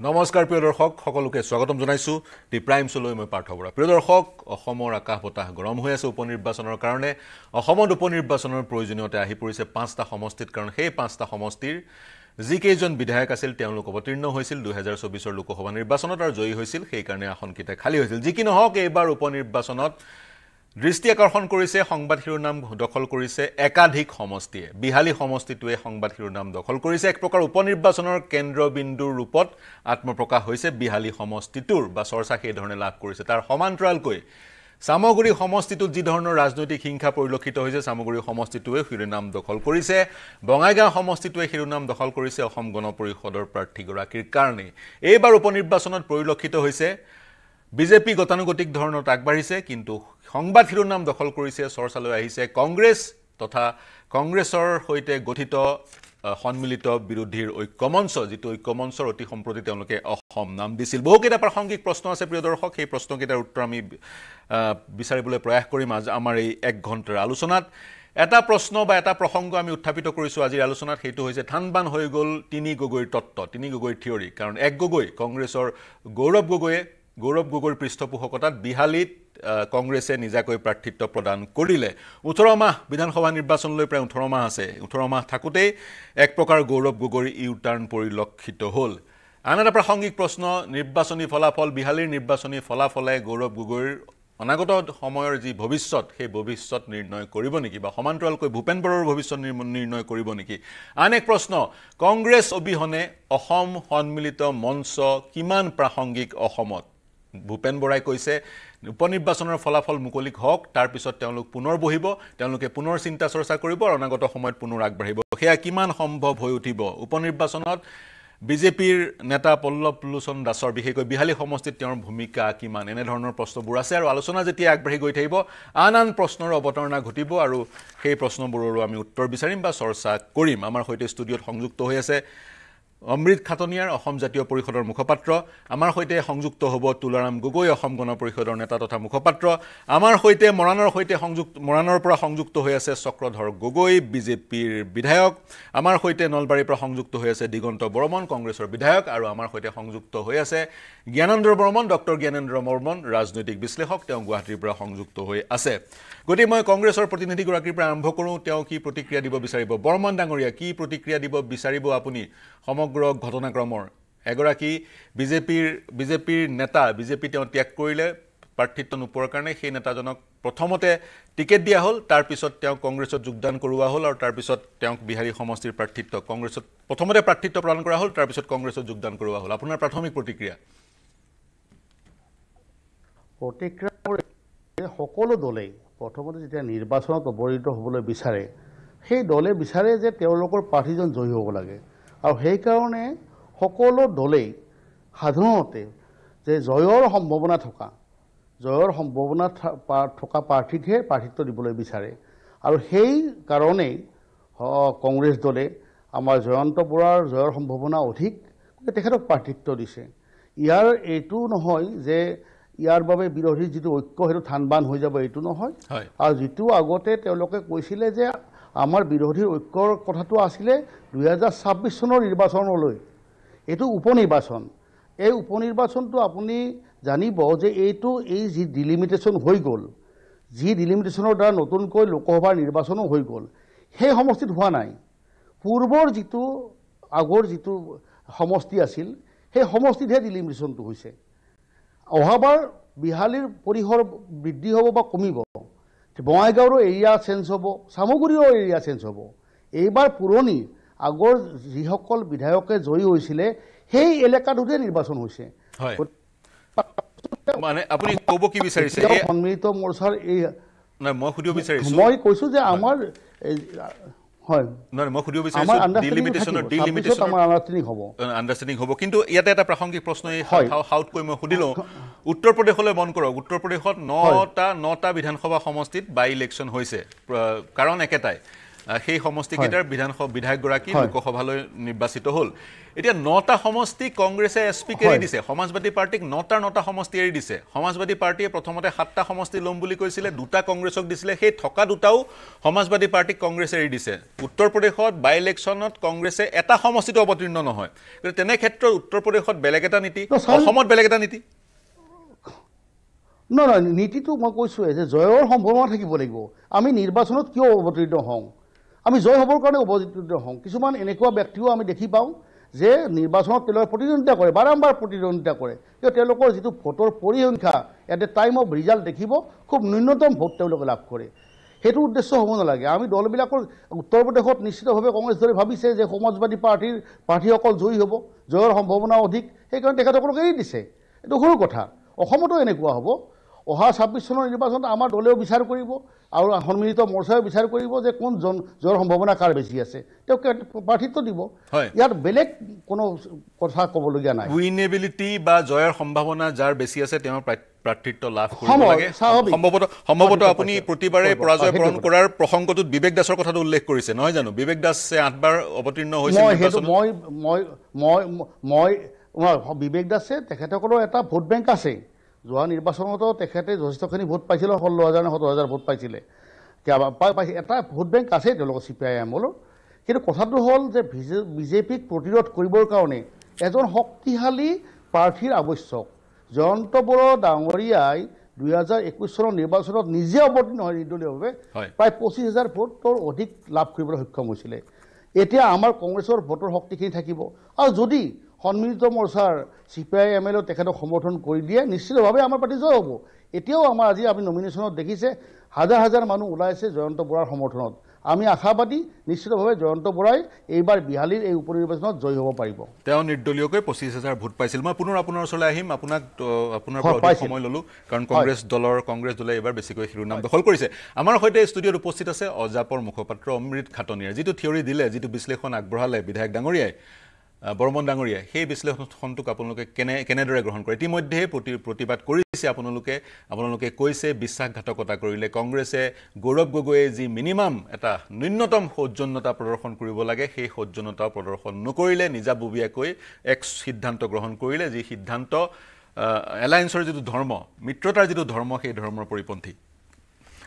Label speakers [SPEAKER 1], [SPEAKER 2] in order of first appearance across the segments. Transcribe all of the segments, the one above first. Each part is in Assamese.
[SPEAKER 1] নমস্কাৰ প্ৰিয় দৰ্শক সকলোকে স্বাগতম জনাইছোঁ। দি প্ৰাইমছলৈ মই পাৰ্থ বৰা। প্ৰিয় দৰ্শক অসমৰ আকাশ বতাহ গৰম হৈ আছে উপ নিৰ্বাচনৰ কাৰণে। অসমত উপ নিৰ্বাচনৰ প্ৰয়োজনীয়তা আহি পৰিছে পাঁচটা সমষ্টিত কাৰণ সেই পাঁচটা সমষ্টিৰ যিকেইজন বিধায়ক আছিল তেওঁলোক অৱতীৰ্ণ হৈছিল। দুহেজাৰ চৌবিছৰ লোকসভা নিৰ্বাচনত আৰু জয়ী হৈছিল। সেইকাৰণে আসনকেইটা খালী হৈছিল। যি কি নহওক এইবাৰ উপ নিৰ্বাচনত দৃষ্টি আকৰ্ষণ কৰিছে সংবাদ শিৰোনাম দখল কৰিছে একাধিক সমষ্টিয়ে। বিহালী সমষ্টিটোৱে সংবাদ শিৰোনাম দখল কৰিছে। এক প্ৰকাৰ উপ নিৰ্বাচনৰ কেন্দ্ৰবিন্দুৰ ৰূপত আত্মপ্ৰকাশ হৈছে বিহালী সমষ্টিটোৰ বা চৰ্চা সেইধৰণে লাভ কৰিছে। তাৰ সমান্তৰালকৈ চামগুৰি সমষ্টিটোত যি ধৰণৰ ৰাজনৈতিক হিংসা পৰিলক্ষিত হৈছে চামগুৰি সমষ্টিটোৱে শিৰোনাম দখল কৰিছে। বঙাইগাঁও সমষ্টিটোৱে শিৰোনাম দখল কৰিছে অসম গণ পৰিষদৰ প্ৰাৰ্থীগৰাকীৰ কাৰণে। এইবাৰ উপ নিৰ্বাচনত পৰিলক্ষিত হৈছে বিজেপি গতানুগতিক ধৰণত আগবাঢ়িছে কিন্তু সংবাদ শিৰোনাম দখল কৰিছে চৰ্চালৈ আহিছে কংগ্ৰেছ তথা কংগ্ৰেছৰ সৈতে গঠিত সন্মিলিত বিৰোধীৰ ঐক্যমঞ্চ যিটো ঐক্যমঞ্চৰ অতি সম্প্ৰতি তেওঁলোকে অসম নাম দিছিল। বহুকেইটা প্ৰাসংগিক প্ৰশ্ন আছে প্ৰিয় দৰ্শক। সেই প্ৰশ্নকেইটাৰ উত্তৰ আমি বিচাৰিবলৈ প্ৰয়াস কৰিম আজ আমাৰ এই এক ঘণ্টাৰ আলোচনাত। এটা প্ৰশ্ন বা এটা প্ৰসংগ আমি উত্থাপিত কৰিছোঁ আজিৰ আলোচনাত। সেইটো হৈছে থানবান হৈ গ'ল তিনি গগৈৰ তত্ত্ব তিনি গগৈৰ থিয়ৰী। কাৰণ এক গগৈ কংগ্ৰেছৰ গৌৰৱ গগৈয়ে গৌৰৱ গগৈৰ পৃষ্ঠপোষকতাত বিহালীত কংগ্ৰেছে নিজাকৈ প্ৰাৰ্থিত্ব প্ৰদান কৰিলে। ওঠৰ মাহ বিধানসভা নিৰ্বাচনলৈ প্ৰায় ওঠৰ মাহ আছে। ওঠৰ মাহ থাকোঁতেই এক প্ৰকাৰ গৌৰৱ গগৈৰ ইউ টাৰ্ণ পৰিলক্ষিত হ'ল। আন এটা প্ৰাসংগিক প্ৰশ্ন নিৰ্বাচনী ফলাফল বিহালীৰ নিৰ্বাচনী ফলাফলে গৌৰৱ গগৈৰ অনাগত সময়ৰ যি ভৱিষ্যত সেই ভৱিষ্যত নিৰ্ণয় কৰিব নেকি? বা সমান্তৰালকৈ ভূপেন বৰাৰ ভৱিষ্যত নিৰ্ণয় কৰিব নেকি? আন এক প্ৰশ্ন কংগ্ৰেছ অবিহনে অসম সন্মিলিত মঞ্চ কিমান প্ৰাসংগিক অসমত? ভূপেন বৰাই কৈছে উপ নিৰ্বাচনৰ ফলাফল মুকলি হওক তাৰপিছত তেওঁলোক পুনৰ বহিব তেওঁলোকে পুনৰ চিন্তা চৰ্চা কৰিব আৰু অনাগত সময়ত পুনৰ আগবাঢ়িব। সেয়া কিমান সম্ভৱ হৈ উঠিব? উপ নিৰ্বাচনত বিজেপিৰ নেতা পল্লৱ লোচন দাসৰ বিশেষকৈ বিহালী সমষ্টিত তেওঁৰ ভূমিকা কিমান? এনেধৰণৰ প্ৰশ্নবোৰ আছে আৰু আলোচনা যেতিয়া আগবাঢ়ি গৈ থাকিব আন আন প্ৰশ্নৰ অৱতাৰণা ঘটিব আৰু সেই প্ৰশ্নবোৰৰো আমি উত্তৰ বিচাৰিম বা চৰ্চা কৰিম। আমাৰ সৈতে ষ্টুডিঅ'ত সংযুক্ত হৈ আছে অমৃত খাটনিয়াৰ অসম জাতীয় পৰিষদৰ মুখপাত্ৰ আমাৰ সৈতে সংযুক্ত হ'ব তুলাৰাম গগৈ অসম গণ পৰিষদৰ নেতা তথা মুখপাত্ৰ। আমাৰ সৈতে মৰাণৰ সৈতে সংযুক্ত মৰাণৰ পৰা সংযুক্ত হৈ আছে চক্ৰধৰ গগৈ বিজেপিৰ বিধায়ক। আমাৰ সৈতে নলবাৰীৰ পৰা সংযুক্ত হৈ আছে দিগন্ত বৰ্মন কংগ্ৰেছৰ বিধায়ক। আৰু আমাৰ সৈতে সংযুক্ত হৈ আছে জ্ঞানেন্দ্ৰ বৰ্মন ডক্টৰ জ্ঞানেন্দ্ৰ বৰ্মন ৰাজনৈতিক বিশ্লেষক। তেওঁ গুৱাহাটীৰ পৰা সংযুক্ত হৈ আছে। গতিকে মই কংগ্ৰেছৰ প্ৰতিনিধিগৰাকীৰ পৰা আৰম্ভ কৰোঁ। তেওঁ কি প্ৰতিক্ৰিয়া দিব বিচাৰিব? বৰ্মন ডাঙৰীয়া কি প্ৰতিক্ৰিয়া দিব বিচাৰিব আপুনি? সমগ্ৰ ঘটনাক্ৰমৰ। এগৰাকী বিজেপিৰ বিজেপিৰ নেতা বিজেপি তেওঁ ত্যাগ কৰিলে প্ৰাৰ্থিত্ব নোপোৱাৰ কাৰণে সেই নেতাজনক প্ৰথমতে টিকেট দিয়া হ'ল তাৰপিছত তেওঁক কংগ্ৰেছত যোগদান কৰোৱা হ'ল আৰু তাৰপিছত তেওঁক বিহাৰী সমষ্টিৰ প্ৰাৰ্থিত্ব কংগ্ৰেছত প্ৰথমতে প্ৰাৰ্থিত্ব প্ৰদান কৰা হ'ল তাৰপিছত কংগ্ৰেছত যোগদান কৰোৱা হ'ল। আপোনাৰ প্ৰাথমিক প্ৰতিক্ৰিয়া?
[SPEAKER 2] প্ৰতিক্ৰিয়া সকলো দলেই প্ৰথমতে যেতিয়া নিৰ্বাচনত অৱহিত হ'বলৈ বিচাৰে সেই দলে বিচাৰে যে তেওঁলোকৰ প্ৰাৰ্থীজন জয়ী হ'ব লাগে। আৰু সেইকাৰণে সকলো দলেই সাধাৰণতে যে জয়ৰ সম্ভাৱনা থকা জয়ৰ সম্ভাৱনা থকা প্ৰাৰ্থীকহে প্ৰাৰ্থিত্ব দিবলৈ বিচাৰে। আৰু সেই কাৰণেই কংগ্ৰেছ দলে আমাৰ জয়ন্ত বৰাৰ জয়ৰ সম্ভাৱনা অধিক তেখেতক প্ৰাৰ্থিত্ব দিছে। ইয়াৰ এইটো নহয় যে ইয়াৰ বাবে বিৰোধীৰ যিটো ঐক্য সেইটো থানবান হৈ যাব এইটো নহয়। আৰু যিটো আগতে তেওঁলোকে কৈছিলে যে আমাৰ বিৰোধীৰ ঐক্যৰ কথাটো আছিলে দুহেজাৰ ছাব্বিছ চনৰ নিৰ্বাচনলৈ। এইটো উপ নিৰ্বাচন এই উপ নিৰ্বাচনটো আপুনি জানিব যে এইটো এই যি ডিলিমিটেশ্যন হৈ গ'ল যি ডিলিমিটেশ্যনৰ দ্বাৰা নতুনকৈ লোকসভাৰ নিৰ্বাচনো হৈ গ'ল সেই সমষ্টিত হোৱা নাই। পূৰ্বৰ যিটো আগৰ যিটো সমষ্টি আছিল সেই সমষ্টিতহে ডিলিমিটেশ্যনটো হৈছে। অহাবাৰ বিহালীৰ পৰিসৰ বৃদ্ধি হ'ব বা কমিব। বঙাইগাঁৱৰো এৰিয়া চেঞ্জ হ'ব চামগুৰিৰো এৰিয়া চেঞ্জ হ'ব। এইবাৰ পুৰণি আগৰ যিসকল বিধায়কে জয়ী হৈছিলে সেই এলেকাটোতে নিৰ্বাচন হৈছে। সন্মিলিত মৰ্চাৰ এই
[SPEAKER 1] মই সুধিব বিচাৰিছোঁ।
[SPEAKER 2] মই কৈছোঁ যে আমাৰ
[SPEAKER 1] হয়। নহয় মই সুধিব বিচাৰিছোঁ ডিলিমিটেশ্যনৰ ডিলিমিটেশ্যনৰ আণ্ডাৰষ্টেণ্ডিং হ'ব। কিন্তু ইয়াতে এটা প্ৰাসংগিক প্ৰশ্ন এই হাউতকৈ মই সুধি লওঁ উত্তৰ প্ৰদেশলৈ মন কৰক। উত্তৰ প্ৰদেশত নটা নটা বিধানসভা সমষ্টিত বাই ইলেকশ্যন হৈছে। কাৰণ একেটাই। সেই সমষ্টিকেইটাৰ বিধানসভা বিধায়কগৰাকী। লোকসভালৈ নিৰ্বাচিত হ'ল। এতিয়া নটা সমষ্টি কংগ্ৰেছে এছ পিক এৰি। দিছে। সমাজবাদী পাৰ্টীক নটাৰ নটা সমষ্টি এৰি দিছে। সমাজবাদী পাৰ্টীয়ে প্ৰথমতে সাতটা সমষ্টি ল'ম বুলি কৈছিলে দুটা কংগ্ৰেছক দিছিলে। সেই থকা দুটাও সমাজবাদী পাৰ্টীক কংগ্ৰেছে এৰি দিছে। উত্তৰ প্ৰদেশত বাই ইলেকশ্যনত কংগ্ৰেছে এটা সমষ্টিতো অৱতীৰ্ণ নহয়। গতিকে তেনে ক্ষেত্ৰত উত্তৰ প্ৰদেশত বেলেগ এটা নীতি অসমত বেলেগ এটা নীতি।
[SPEAKER 2] নহয় নহয় নীতিটো মই কৈছোঁৱে যে জয়ৰ সম্ভাৱনা থাকিব লাগিব। আমি নিৰ্বাচনত কিয় অৱতীৰ্ণ হওঁ? আমি জয় হ'বৰ কাৰণে অৱতীৰ্ণ হওঁ। কিছুমান এনেকুৱা ব্যক্তিও আমি দেখি পাওঁ যে নিৰ্বাচনত তেওঁলোকে প্ৰতিদ্বন্দ্বিতা কৰে বাৰম্বাৰ প্ৰতিদ্বন্দ্বিতা কৰে। কিয় তেওঁলোকৰ যিটো ভোটৰ পৰিসংখ্যা at a time of result দেখিব খুব ন্যূনতম ভোট তেওঁলোকে লাভ কৰে। সেইটো উদ্দেশ্য হ'ব নালাগে। আমি দলবিলাকৰ উত্তৰ প্ৰদেশত নিশ্চিতভাৱে কংগ্ৰেছ দলে ভাবিছে যে সমাজবাদী পাৰ্টীৰ প্ৰাৰ্থীসকল জয়ী হ'ব জয়ৰ সম্ভাৱনা অধিক। সেইকাৰণে তেখেতসকলক এৰি দিছে। এইটো সৰু কথা। অসমতো এনেকুৱা হ'ব। অহা ছাব্বিছ চনৰ নিৰ্বাচনত আমাৰ দলেও বিচাৰ কৰিব আৰু সন্মিলিত মৰ্চাইও বিচাৰ কৰিব যে কোন জন জয়ৰ সম্ভাৱনা কাৰ বেছি আছে তেওঁক প্ৰাৰ্থিত্ব দিব
[SPEAKER 1] হয়।
[SPEAKER 2] ইয়াত বেলেগ কোনো কথা ক'বলগীয়া নাই
[SPEAKER 1] উইনেবিলিটি বা জয়ৰ সম্ভাৱনা যাৰ বেছি আছে তেওঁৰ প্ৰাৰ্থ- প্ৰাৰ্থিত্ব লাভ কৰিব লাগে। সম্ভৱতঃ সম্ভৱতঃ আপুনি। প্ৰতিবাৰে। পৰাজয় বৰণ কৰাৰ প্ৰসংগটোত বিবেক দাসৰ কথাটো উল্লেখ কৰিছে নহয় জানো বিবেক দাসে আঠবাৰ অৱতীৰ্ণ হৈছিল
[SPEAKER 2] মই মই মই মই মই মই বিবেক দাসে তেখেতসকলৰ এটা ভোট বেংক আছে যোৱা নিৰ্বাচনতো তেখেতে যথেষ্টখিনি ভোট পাইছিলে ষোল্ল হাজাৰ নে সত্তৰ হাজাৰ ভোট পাইছিলে। পাইছে এটা ভোট বেংক আছে তেওঁলোকৰ চি পি আই এমৰ কিন্তু কথাটো হ'ল যে বিজেপিক প্ৰতিৰোধ কৰিবৰ কাৰণে এজন শক্তিশালী প্ৰাৰ্থীৰ আৱশ্যক। জয়ন্ত বড়ো ডাঙৰীয়াই দুহেজাৰ একৈছ চনৰ নিৰ্বাচনত নিজে অৱতীৰ্ণ হয় নিৰ্দলীয়ভাৱে। প্ৰায় পঁচিছ হাজাৰ ভোটৰ অধিক লাভ কৰিবলৈ সক্ষম হৈছিলে। এতিয়া আমাৰ কংগ্ৰেছৰ ভোটৰ শক্তিখিনি থাকিব। আৰু যদি সন্মিলিত মৰ্চাৰ C P I M L এ তেখেতক সমৰ্থন কৰি দিয়ে। নিশ্চিতভাৱে আমাৰ পাৰ্টি জয় হ'ব। এতিয়াও আমাৰ আজি আপুনি নমিনেশ্যনত দেখিছে হাজাৰ হাজাৰ মানুহ ওলাইছে জয়ন্ত বৰাৰ সমৰ্থনত। আমি আশাবাদী নিশ্চিতভাৱে জয়ন্ত বৰাই এইবাৰ বিহালীৰ এই উপ নিৰ্বাচনত জয়ী হ'ব পাৰিব।
[SPEAKER 1] তেওঁ নিৰ্দলীয়কৈ পঁচিছ হাজাৰ ভোট পাইছিল। মই পুনৰ আপোনাৰ ওচৰলৈ আহিম। আপোনাক আপোনাৰ। সময় ল'লোঁ। কাৰণ কংগ্ৰেছ দলৰ কংগ্ৰেছ দলে এইবাৰ বেছিকৈ শিৰোনাম দখল কৰিছে। আমাৰ সৈতে ষ্টুডিঅ'ত উপস্থিত আছে অজাপৰ মুখপাত্ৰ অমৃত খাটনিয়াৰ। যিটো থিয়ৰী দিলে যিটো বিশ্লেষণ আগবঢ়ালে বিধায়ক ডাঙৰীয়াই বৰ্মন ডাঙৰীয়াই সেই বিশ্লেষণটোক আপোনালোকে কেনে কেনেদৰে গ্ৰহণ কৰে? ইতিমধ্যে প্ৰতি প্ৰতিবাদ কৰিছে আপোনালোকে আপোনালোকে কৈছে বিশ্বাসঘাতকতা কৰিলে কংগ্ৰেছে গৌৰৱ গগৈয়ে যি মিনিমাম এটা ন্যূনতম সৌজন্যতা প্ৰদৰ্শন কৰিব লাগে সেই সৌজন্যতা প্ৰদৰ্শন নকৰিলে নিজাববীয়াকৈ এক সিদ্ধান্ত গ্ৰহণ কৰিলে যি সিদ্ধান্ত এলায়েন্সৰ যিটো ধৰ্ম মিত্ৰতাৰ যিটো ধৰ্ম সেই ধৰ্মৰ পৰিপন্থী।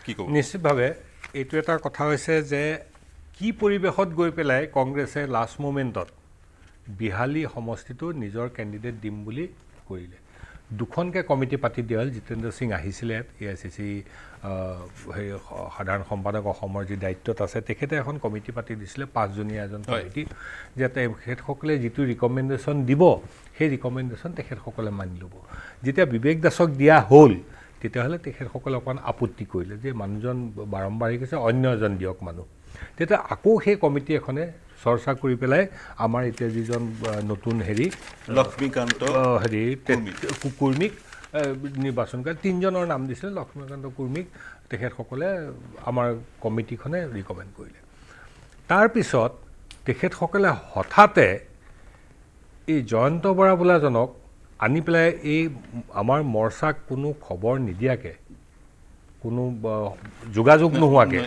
[SPEAKER 1] কি ক'ব?
[SPEAKER 3] নিশ্চিতভাৱে এইটো এটা কথা হৈছে যে কি পৰিৱেশত গৈ পেলাই কংগ্ৰেছে লাষ্ট মুমেণ্টত বিহালী সমষ্টিটো নিজৰ কেণ্ডিডেট দিম বুলি কৰিলে। দুখনকৈ কমিটি পাতি দিয়া হ'ল। জিতেন্দ্ৰ সিং আহিছিলে এ আই চি চি হেৰি সাধাৰণ সম্পাদক অসমৰ যি দায়িত্বত আছে তেখেতে এখন কমিটি পাতি দিছিলে পাঁচজনীয়া এজন। কমিটি যে তেখেতসকলে যিটো ৰিকমেণ্ডেশ্যন দিব সেই ৰিকমেণ্ডেশ্যন তেখেতসকলে মানি ল'ব। যেতিয়া বিবেক দাসক দিয়া হ'ল তেতিয়াহ'লে তেখেতসকলে অকণমান আপত্তি কৰিলে যে মানুহজন বাৰম্বাৰ আহি কৈছে অন্য এজন দিয়ক মানুহ। তেতিয়া আকৌ সেই কমিটি এখনে চৰ্চা কৰি পেলাই আমাৰ এতিয়া যিজন নতুন হেৰি
[SPEAKER 1] লক্ষ্মীকান্ত
[SPEAKER 3] হেৰি তে-
[SPEAKER 1] কুৰ্মী।
[SPEAKER 3] কু- কুৰ্মীক আহ, নিৰ্বাচন কৰে। তিনিজনৰ নাম দিছিলে লক্ষ্মীকান্ত কুৰ্মীক। তেখেতসকলে আমাৰ কমিটিখনে ৰিকমেণ্ড কৰিলে। তাৰপিছত তেখেতসকলে হঠাতে এই জয়ন্ত বৰা বোলাজনক আনি পেলাই এই আমাৰ মৰ্চাক কোনো খবৰ নিদিয়াকৈ কোনো যোগাযোগ নোহোৱাকৈ।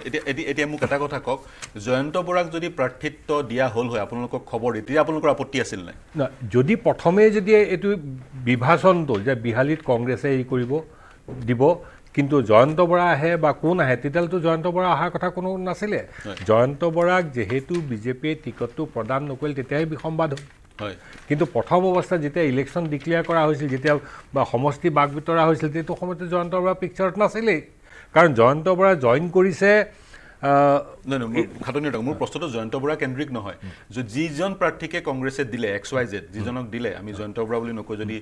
[SPEAKER 1] এতিয়া মোক এটা কথা কওক। জয়ন্ত বৰাক যদি প্ৰাৰ্থিত্ব দিয়া হ'ল হয় আপোনালোকক খবৰ দি তেতিয়া আপোনালোকৰ আপত্তি আছিল নাই?
[SPEAKER 3] যদি প্ৰথমেই যদি এইটো বিভাজনটো যে বিহালীত কংগ্ৰেছে হেৰি কৰিব দিব কিন্তু জয়ন্ত বৰা আহে বা কোন আহে তেতিয়াহ'লেতো জয়ন্ত বৰা অহাৰ কথা কোনো নাছিলে। জয়ন্ত বৰাক যিহেতু বিজেপিয়ে টিকটটো প্ৰদান নকৰিল তেতিয়াহে বিসম্বাদ হ'ল।
[SPEAKER 1] হয়।
[SPEAKER 3] কিন্তু প্ৰথম অৱস্থাত যেতিয়া ইলেকশ্যন ডিক্লেয়াৰ কৰা হৈছিল যেতিয়া বা সমষ্টি বাক বিতৰা হৈছিল সেইটো সময়তে জয়ন্ত বৰা পিকচাৰত নাছিলেই। কাৰণ জয়ন্ত বৰা জইন কৰিছে
[SPEAKER 1] খাটনি মোৰ প্ৰশ্নটো জয়ন্ত বৰা কেন্দ্ৰিক নহয়। যিজন প্ৰাৰ্থীকে কংগ্ৰেছে দিলে এক্স ৱাই জেড যিজনক দিলে আমি জয়ন্ত বৰা বুলি নকওঁ যদি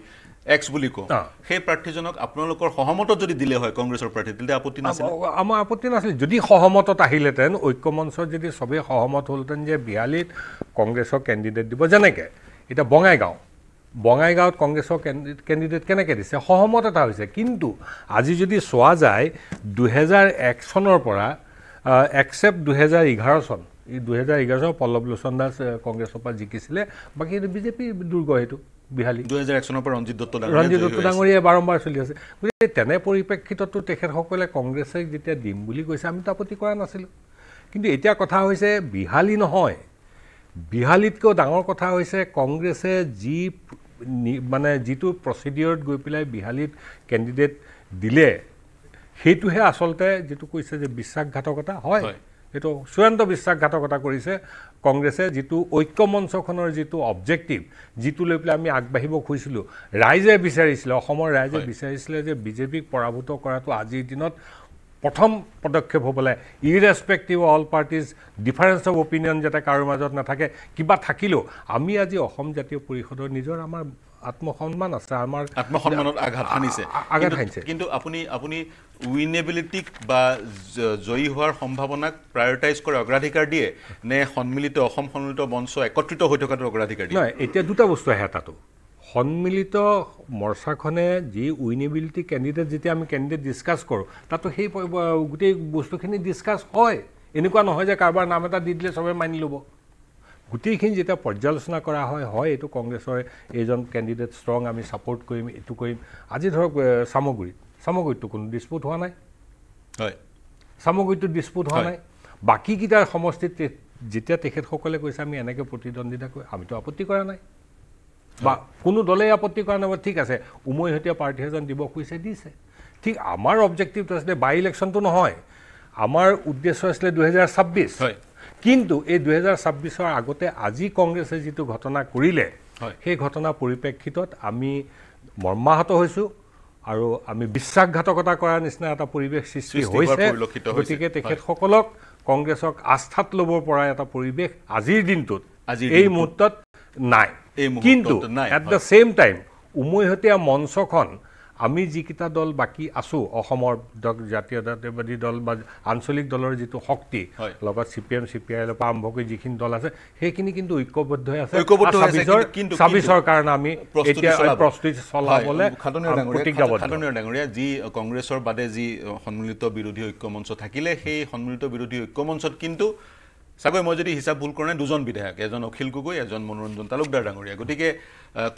[SPEAKER 1] এক্স বুলি কওঁ। সেই প্ৰাৰ্থীজনক আপোনালোকৰ সহমতত যদি দিলে হয় কংগ্ৰেছৰ প্ৰাৰ্থী তেতিয়া আপত্তি নাছিল?
[SPEAKER 3] আমাৰ আপত্তি নাছিল। যদি সহমতত আহিলেহেঁতেন ঐক্যমঞ্চত যদি চবেই সহমত হ'লহেঁতেন যে বিহালীত কংগ্ৰেছৰ কেণ্ডিডেট দিব যেনেকৈ এতিয়া বঙাইগাঁও। বঙাইগাঁৱত কংগ্ৰেছৰ কেণ্ডি- কেণ্ডিডেট কেনেকৈ দিছে? সহমত এটা হৈছে। কিন্তু আজি যদি চোৱা যায় দুহেজাৰ এক চনৰ পৰা একচেপ্ট দুহেজাৰ এঘাৰ চন এই দুহেজাৰ এঘাৰ চনত পল্লৱ লোচন দাস কংগ্ৰেছৰ পৰা জিকিছিলে। বাকী এইটো বিজেপি দুৰ্গ সেইটো বিহালী
[SPEAKER 1] দুহেজাৰ এক চনৰ পৰা ৰঞ্জিত দত্ত
[SPEAKER 3] ৰঞ্জিত দত্ত। ডাঙৰীয়াই বাৰম্বাৰ চলি আছে। গতিকে তেনে পৰিপ্ৰেক্ষিততো তেখেতসকলে কংগ্ৰেছে যেতিয়া দিম বুলি কৈছে আমিতো আপত্তি কৰা নাছিলোঁ। কিন্তু এতিয়া কথা হৈছে বিহালী নহয়। বিহালীতকৈও ডাঙৰ কথা হৈছে কংগ্ৰেছে যি মানে যিটো প্ৰচিডিঅ'ৰত গৈ পেলাই বিহালীত কেণ্ডিডেট দিলে সেইটোহে আচলতে যিটো কৈছে যে বিশ্বাসঘাতকতা হয়। এইটো চূড়ান্ত বিশ্বাসঘাতকতা কৰিছে কংগ্ৰেছে যিটো ঐক্য মঞ্চখনৰ যিটো অবজেক্টিভ যিটো লৈ পেলাই আমি আগবাঢ়িব খুজিছিলোঁ। ৰাইজে বিচাৰিছিলে অসমৰ ৰাইজে বিচাৰিছিলে যে বিজেপিক পৰাভূত কৰাটো আজিৰ দিনত প্ৰথম পদক্ষেপ হ'ব লাগে irrespective all parties difference of opinion যাতে কাৰো মাজত নাথাকে কিবা থাকিলেও আমি আজি অসম জাতীয় পৰিষদৰ নিজৰ আমাৰ আত্মসন্মান আছে আমাৰ
[SPEAKER 1] আত্মসন্মানত আঘাত সানিছে
[SPEAKER 3] আঘাত সানিছে।
[SPEAKER 1] কিন্তু আপুনি আপুনি উইনেবিলিটিক বা জয়ী হোৱাৰ সম্ভাৱনাক প্ৰায়ৰিটাইজ কৰে অগ্ৰাধিকাৰ দিয়ে নে সন্মিলিত অসম সন্মিলিত মঞ্চ একত্ৰিত হৈ থকাটো অগ্ৰাধিকাৰ দিয়ে?
[SPEAKER 3] নহয় এতিয়া দুটা বস্তু আহে তাতো। সন্মিলিত মৰ্চাখনে যি উইনেবিলিটি কেণ্ডিডেট যেতিয়া আমি কেণ্ডিডেট ডিছকাছ কৰোঁ তাতো সেই গোটেই বস্তুখিনি ডিছকাছ হয়। এনেকুৱা নহয় যে কাৰোবাৰ নাম এটা দি দিলে চবে মানি ল'ব। গোটেইখিনি যেতিয়া পৰ্যালোচনা কৰা হয় হয় এইটো কংগ্ৰেছৰ এইজন কেণ্ডিডেট ষ্ট্ৰং আমি ছাপৰ্ট কৰিম এইটো কৰিম। আজি ধৰক চামগুৰিত। চামগুৰিততো কোনো ডিছপুট হোৱা নাই।
[SPEAKER 1] হয়।
[SPEAKER 3] চামগুৰিটো ডিছপুট হোৱা। নাই। বাকীকেইটাৰ সমষ্টিত যেতিয়া তেখেতসকলে কৈছে আমি এনেকৈ প্ৰতিদ্বন্দ্বিতা কৰি আমিতো আপত্তি কৰা নাই। বা কোনো দলেই আপত্তি কৰা নাই ঠিক আছে উমৈহতীয়া প্ৰাৰ্থী এজন দিব খুজিছে দিছে ঠিক আমাৰ অবজেক্টিভটো আছিলে বাই ইলেকশ্যনটো নহয় আমাৰ উদ্দেশ্য আছিলে দুহেজাৰ ছাব্বিছ
[SPEAKER 1] হয়।
[SPEAKER 3] কিন্তু এই দুহেজাৰ ছাব্বিছৰ আগতে আজি কংগ্ৰেছে যিটো ঘটনা কৰিলে
[SPEAKER 1] হয়।
[SPEAKER 3] সেই ঘটনাৰ পৰিপ্ৰেক্ষিতত আমি মৰ্মাহত হৈছোঁ আৰু আমি বিশ্বাসঘাতকতা কৰাৰ নিচিনা এটা পৰিৱেশ সৃষ্টি হৈছে। গতিকে তেখেতসকলক কংগ্ৰেছক আস্থাত ল'ব পৰা এটা পৰিৱেশ আজিৰ দিনটোত এই মুহূৰ্তত নাই কিন্তু এট দ্য ছেম টাইম উমৈহতীয়া মঞ্চখন আমি যিকেইটা দল বাকী আছোঁ অসমৰ দ- জাতীয়তাবাদী দল বা আঞ্চলিক দলৰ যিটো শক্তি। লগত C P M C P আইৰ পৰা আৰম্ভ কৰি যিখিনি দল আছে সেইখিনি কিন্তু ঐক্যবদ্ধ হৈ আছে ছাব্বিছৰ- কাৰণে আমি এতিয়া। প্ৰস্তুতি চলাবলৈ
[SPEAKER 1] ডাঙৰীয়া যি কংগ্ৰেছৰ বাদে যি সন্মিলিত বিৰোধী ঐক্যমঞ্চ থাকিলে সেই সন্মিলিত বিৰোধী ঐক্যমঞ্চত কিন্তু চাগৈ মই যদি হিচাপ ভুল কৰা নাই দুজন বিধায়ক এজন অখিল গগৈ এজন মনোৰঞ্জন তালুকদাৰ ডাঙৰীয়া। গতিকে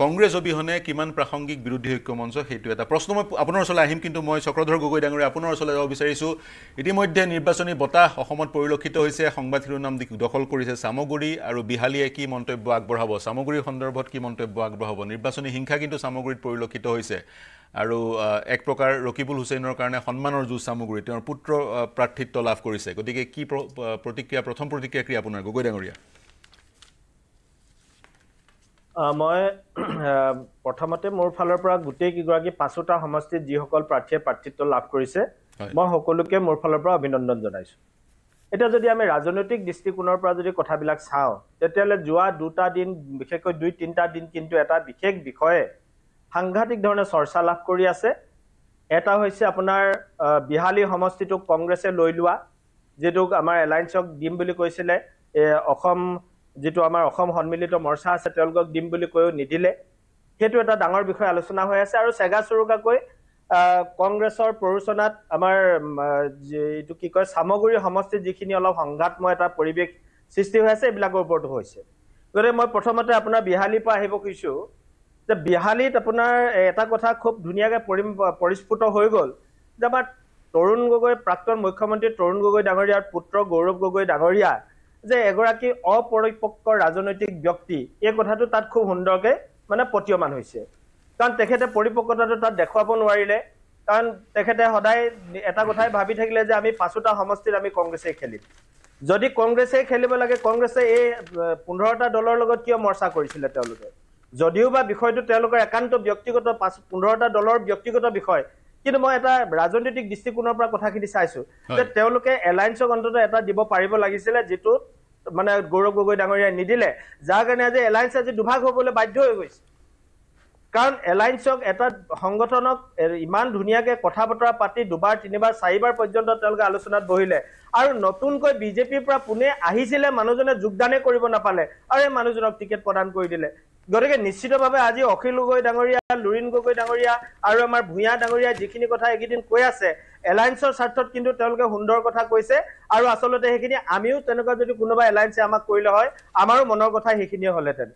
[SPEAKER 1] কংগ্ৰেছ অবিহনে কিমান প্ৰাসংগিক বিৰোধী ঐক্যমঞ্চ সেইটো এটা প্ৰশ্ন মই আপোনাৰ ওচৰলৈ আহিম কিন্তু মই চক্ৰধৰ গগৈ ডাঙৰীয়া আপোনাৰ ওচৰলৈ যাব বিচাৰিছোঁ। ইতিমধ্যে নিৰ্বাচনী বতাহ অসমত পৰিলক্ষিত হৈছে সংবাদ শিৰোনাম দখল কৰিছে চামগুৰি আৰু বিহালীয়ে কি মন্তব্য আগবঢ়াব চামগুৰিৰ সন্দৰ্ভত কি মন্তব্য আগবঢ়াব নিৰ্বাচনী হিংসা কিন্তু চামগুৰিত পৰিলক্ষিত হৈছে। আৰু এক প্ৰকাৰ ৰকিবুল হুছেইনৰ কাৰণে সন্মানৰ যুঁজ চামগুৰি তেওঁৰ পুত্ৰ প্ৰাৰ্থিত্ব লাভ কৰিছে। গতিকে কি প্ৰতিক্ৰিয়া প্ৰথম প্ৰতিক্ৰিয়া কি আপোনাৰ? গগৈ ডাঙৰীয়া।
[SPEAKER 4] মই প্ৰথমতে মোৰ ফালৰ পৰা গোটেই কেইগৰাকী পাঁচোটা সমষ্টিত যিসকল প্ৰাৰ্থীয়ে প্ৰাৰ্থিত্ব লাভ কৰিছে। মই সকলোকে মোৰ ফালৰ পৰা অভিনন্দন জনাইছো। এতিয়া যদি আমি ৰাজনৈতিক দৃষ্টিকোণৰ পৰা যদি কথাবিলাক চাওঁ তেতিয়াহ'লে যোৱা দুটা দিন বিশেষকৈ দুই তিনিটা দিন কিন্তু এটা বিশেষ বিষয়ে সাংঘাতিক ধৰণে চৰ্চা লাভ কৰি আছে। এটা হৈছে আপোনাৰ বিহালী সমষ্টিটোক কংগ্ৰেছে লৈ লোৱা যিটোক আমাৰ এলায়েন্সক দিম বুলি কৈছিলে। অসম যিটো আমাৰ অসম সন্মিলিত মৰ্চা আছে তেওঁলোকক দিম বুলি কৈও নিদিলে। সেইটো এটা ডাঙৰ বিষয় আলোচনা হৈ আছে। আৰু চেগা চুৰুকাকৈ কংগ্ৰেছৰ প্ৰৰোচনাত আমাৰ এইটো কি কয় চামগুৰি সমষ্টিত যিখিনি অলপ সংঘাতময় এটা পৰিৱেশ সৃষ্টি হৈ আছে এইবিলাকৰ ওপৰতো হৈছে। গতিকে মই প্ৰথমতে আপোনাৰ বিহালীৰ পৰা আহিব খুজিছো। যে বিহালীত আপোনাৰ এটা কথা খুব ধুনীয়াকে পৰিস্ফুট হৈ গ'ল। যে আমাৰ তৰুণ গগৈ প্ৰাক্তন মুখ্যমন্ত্ৰী তৰুণ গগৈ ডাঙৰীয়াৰ পুত্ৰ গৌৰৱ গগৈ ডাঙৰীয়া যে এগৰাকী অপৰিপক্ক ৰাজনৈতিক ব্যক্তি এই কথাটো তাত খুব সুন্দৰকে মানে প্ৰতীয়মান হৈছে। কাৰণ তেখেতে পৰিপক্কতাটো তাত দেখুৱাব নোৱাৰিলে। কাৰণ তেখেতে সদায় এটা কথাই ভাবি থাকিলে যে আমি পাঁচোটা সমষ্টিত আমি কংগ্ৰেছে খেলিম। যদি কংগ্ৰেছে খেলিব লাগে কংগ্ৰেছে এই পোন্ধৰটা দলৰ লগত কিয় মৰ্চা কৰিছিলে তেওঁলোকে? যদিও বা বিষয়টো তেওঁলোকৰ একান্ত ব্যক্তিগত পাঁচ পোন্ধৰটা দলৰ ব্যক্তিগত বিষয় কিন্তু মই এটা ৰাজনৈতিক দৃষ্টিকোণৰ পৰা কথাখিনি চাইছো যে। তেওঁলোকে এলায়েন্সক অন্ততঃ এটা দিব পাৰিব লাগিছিলে যিটো মানে গৌৰৱ গগৈ ডাঙৰীয়াই নিদিলে যাৰ কাৰণে আজি এলায়েন্স আজি দুভাগ হবলৈ বাধ্য হৈ গৈছে কাৰণ এলায়েন্সক এটা সংগঠনক ইমান ধুনীয়াকে কথা বতৰা পাতি দুবাৰ তিনিবাৰ চাৰিবাৰ পৰ্যন্ত তেওঁলোকে আলোচনাত বহিলে আৰু নতুনকৈ বিজেপিৰ পৰা পোনে আহিছিলে মানুহজনে যোগদানে কৰিব নাপালে আৰু এই মানুহজনক টিকেট প্ৰদান কৰি দিলে গতিকে নিশ্চিতভাৱে আজি অখিল গগৈ ডাঙৰীয়া লুৰিণ গগৈ ডাঙৰীয়া আৰু আমাৰ ভূঞা ডাঙৰীয়া যিখিনি কথা এইকেইদিন কৈ আছে এলায়েন্সৰ স্বাৰ্থত কিন্তু তেওঁলোকে সুন্দৰ কথা কৈছে আৰু আচলতে সেইখিনি আমিও তেনেকুৱা যদি কোনোবা এলায়েন্সে আমাক কৰিলে হয় আমাৰো মনৰ কথা সেইখিনিয়ে হলহেঁতেন।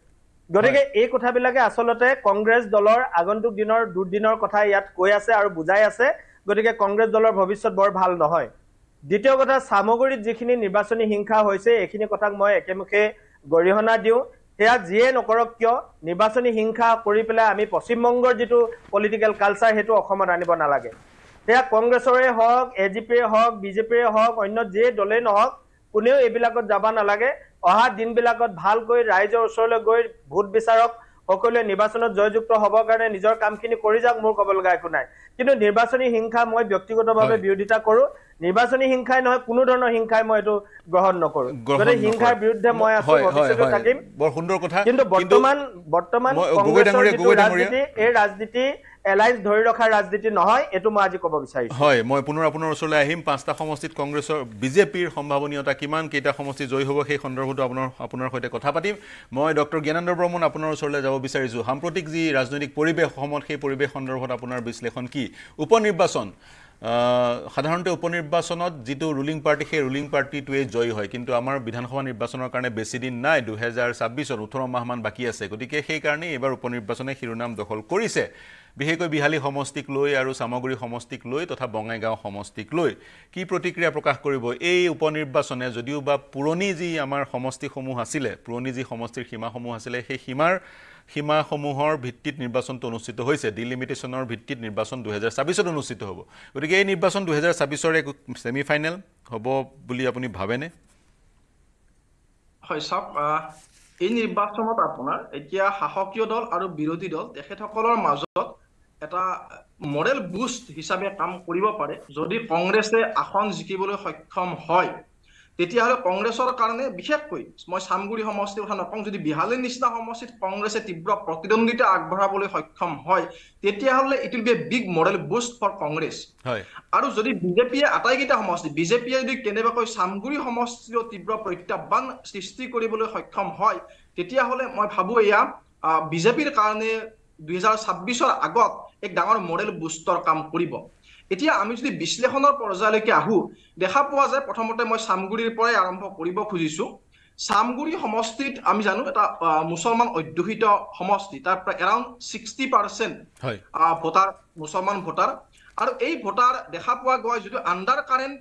[SPEAKER 4] গতিকে এই কথাবিলাকে আচলতে কংগ্ৰেছ দলৰ আগন্তুক দিনৰ দুদিনৰ কথা ইয়াত কৈ আছে আৰু বুজাই আছে গতিকে কংগ্ৰেছ দলৰ ভৱিষ্যত বৰ ভাল নহয়। দ্বিতীয় কথা চামগুৰিত যিখিনি নিৰ্বাচনী হিংসা হৈছে এইখিনি কথাক মই একেমুখে গৰিহণা দিওঁ। সেয়া যিয়ে নকৰক কিয় নিৰ্বাচনী হিংসা কৰি পেলাই আমি পশ্চিমবংগৰ যিটো পলিটিকেল কালচাৰ সেইটো অসমত আনিব নালাগে। সেয়া কংগ্ৰেছৰে হওক এ জি পিৰে হওক বিজেপিৰে হওক অন্য যিয়ে দলেই নহওক কোনেও এইবিলাকত যাব নালাগে। অহা দিনবিলাকত ভালকৈ ৰাইজৰ ওচৰলৈ গৈ ভোট বিচাৰক সকলোৱে নিৰ্বাচনত জয়যুক্ত হ'বৰ কাৰণে নিজৰ কামখিনি কৰি যাওক মোৰ ক'ব লগা একো নাই। কিন্তু নিৰ্বাচনী হিংসা মই ব্যক্তিগতভাৱে। বিৰোধিতা কৰো। নিৰ্বাচনী হিংসাই নহয় কোনো ধৰণৰ হিংসাই মই এইটো গ্ৰহণ নকৰো। গতিকে হিংসাৰ। বিৰুদ্ধে মই আছো। থাকিম।
[SPEAKER 1] বৰ সুন্দৰ কথা।
[SPEAKER 4] কিন্তু বৰ্তমান বৰ্তমান এই ৰাজনীতি এলায়েন্স ধৰি ৰখা ৰাজনীতি নহয় এইটো মই আজি ক'ব বিচাৰিছো।
[SPEAKER 1] হয় মই পুনৰ আপোনাৰ ওচৰলৈ আহিম। পাঁচটা সমষ্টিত কংগ্ৰেছৰ বিজেপিৰ সম্ভাৱনীয়তা কিমান কেইটা সমষ্টি জয়ী হ'ব সেই সন্দৰ্ভতো আপোনাৰ আপোনাৰ সৈতে কথা পাতিম। মই ডক্টৰ জ্ঞানেন্দ্ৰ বৰ্মন আপোনাৰ ওচৰলৈ যাব বিচাৰিছোঁ। সাম্প্ৰতিক যি ৰাজনৈতিক পৰিৱেশ অসমত সেই পৰিৱেশ সন্দৰ্ভত আপোনাৰ বিশ্লেষণ কি? উপ নিৰ্বাচন সাধাৰণতে উপ নিৰ্বাচনত যিটো ৰুলিং পাৰ্টি সেই ৰুলিং পাৰ্টিটোৱে জয়ী হয়। কিন্তু আমাৰ বিধানসভা নিৰ্বাচনৰ কাৰণে বেছি দিন নাই দুহেজাৰ ছাব্বিছত ওঠৰ মাহমান বাকী আছে। গতিকে সেইকাৰণে এইবাৰ উপ নিৰ্বাচনে শিৰোনাম দখল কৰিছে। বিশেষকৈ বিহালী সমষ্টিক লৈ আৰু চামগুৰি সমষ্টিক লৈ তথা বঙাইগাঁও সমষ্টিক লৈ। কি প্ৰতিক্ৰিয়া প্ৰকাশ কৰিব? এই উপ নিৰ্বাচনে যদিও বা পুৰণি যি আমাৰ সমষ্টিসমূহ আছিলে পুৰণি যি সমষ্টিৰ সীমাসমূহ আছিলে সেই সীমাৰ সীমাসমূহৰ ভিত্তিত নিৰ্বাচনটো অনুষ্ঠিত হৈছে। ডিলিমিটেশ্যনৰ ভিত্তিত নিৰ্বাচন দুহেজাৰ ছাব্বিছত অনুষ্ঠিত হ'ব। গতিকে এই নিৰ্বাচন দুহেজাৰ ছাব্বিছৰ এক ছেমি ফাইনেল হ'ব বুলি আপুনি ভাবেনে?
[SPEAKER 5] হয় চাওক এই নিৰ্বাচনত আপোনাৰ এতিয়া শাসকীয় দল আৰু বিৰোধী দল তেখেতসকলৰ মাজত এটা মডেল বুষ্ট হিচাপে কাম কৰিব পাৰে। যদি কংগ্ৰেছে আসন জিকিবলৈ সক্ষম হয় তেতিয়াহ'লে কংগ্ৰেছৰ কাৰণে বিশেষকৈ মই চামগুৰি সমষ্টিৰ কথা নকওঁ যদি বিহালীৰ নিচিনা সমষ্টিত কংগ্ৰেছে তীব্ৰ প্ৰতিদ্বন্দ্বিতা আগবঢ়াবলৈ সক্ষম হয় তেতিয়াহ'লে it will be a big model boost for Congress.
[SPEAKER 1] হয়।
[SPEAKER 5] আৰু যদি বিজেপিয়ে আটাইকেইটা সমষ্টি বিজেপিয়ে যদি কেনেবাকৈ চামগুৰি সমষ্টিও তীব্ৰ প্ৰত্যাহ্বান সৃষ্টি কৰিবলৈ সক্ষম হয় তেতিয়াহ'লে মই ভাবো এয়া বিজেপিৰ কাৰণে দুহেজাৰ ছাব্বিছৰ আগত এক ডাঙৰ মডেল বুষ্টৰ কাম কৰিব। এতিয়া আমি যদি বিশ্লেষণৰ পৰ্যায়লৈকে আহো দেখা পোৱা যায় প্ৰথমতে মই চামগুৰিৰ পৰাই আৰম্ভ কৰিব খুজিছো। চামগুৰি সমষ্টিত আমি জানো এটা মুছলমান অধ্যুষিত সমষ্টি তাৰ প্ৰায় এৰাউণ্ড ছিক্সটি পাৰ্চেণ্ট ভোটাৰ মুছলমান ভোটাৰ। আৰু এই ভোটাৰ দেখা পোৱা গৈ যিটো আণ্ডাৰ কাৰেণ্ট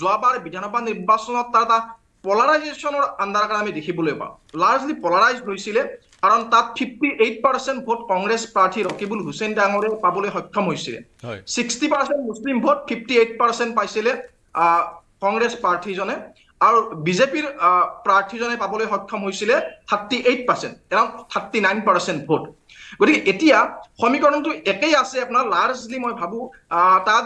[SPEAKER 5] যোৱাবাৰ বিধানসভা নিৰ্বাচনত তাৰ এটা পলাৰাইজেশ্যনৰ আণ্ডাৰ কাৰেণ্ট আমি দেখিবলৈ পাওঁ। লাৰ্জলি পলাৰাইজ হৈছিলে। কাৰণ তাত fifty eight percent vote Congress প্ৰাৰ্থী ৰকিবুল হুছেইন ডাঙৰে পাবলৈ সক্ষম হৈছিলে। ছিক্সটি পাৰ্চেণ্ট মুছলিম ভোট ফিফটি এইট পাৰ্চেণ্ট পাইছিলে কংগ্ৰেছ প্ৰাৰ্থীজনে। আৰু বিজেপিৰ প্ৰাৰ্থীজনে পাবলৈ সক্ষম হৈছিলে thirty eight percent around thirty nine percent vote. গতিকে এতিয়া সমীকৰণটো একেই আছে আপোনাৰ লাৰ্জলি মই ভাবো তাত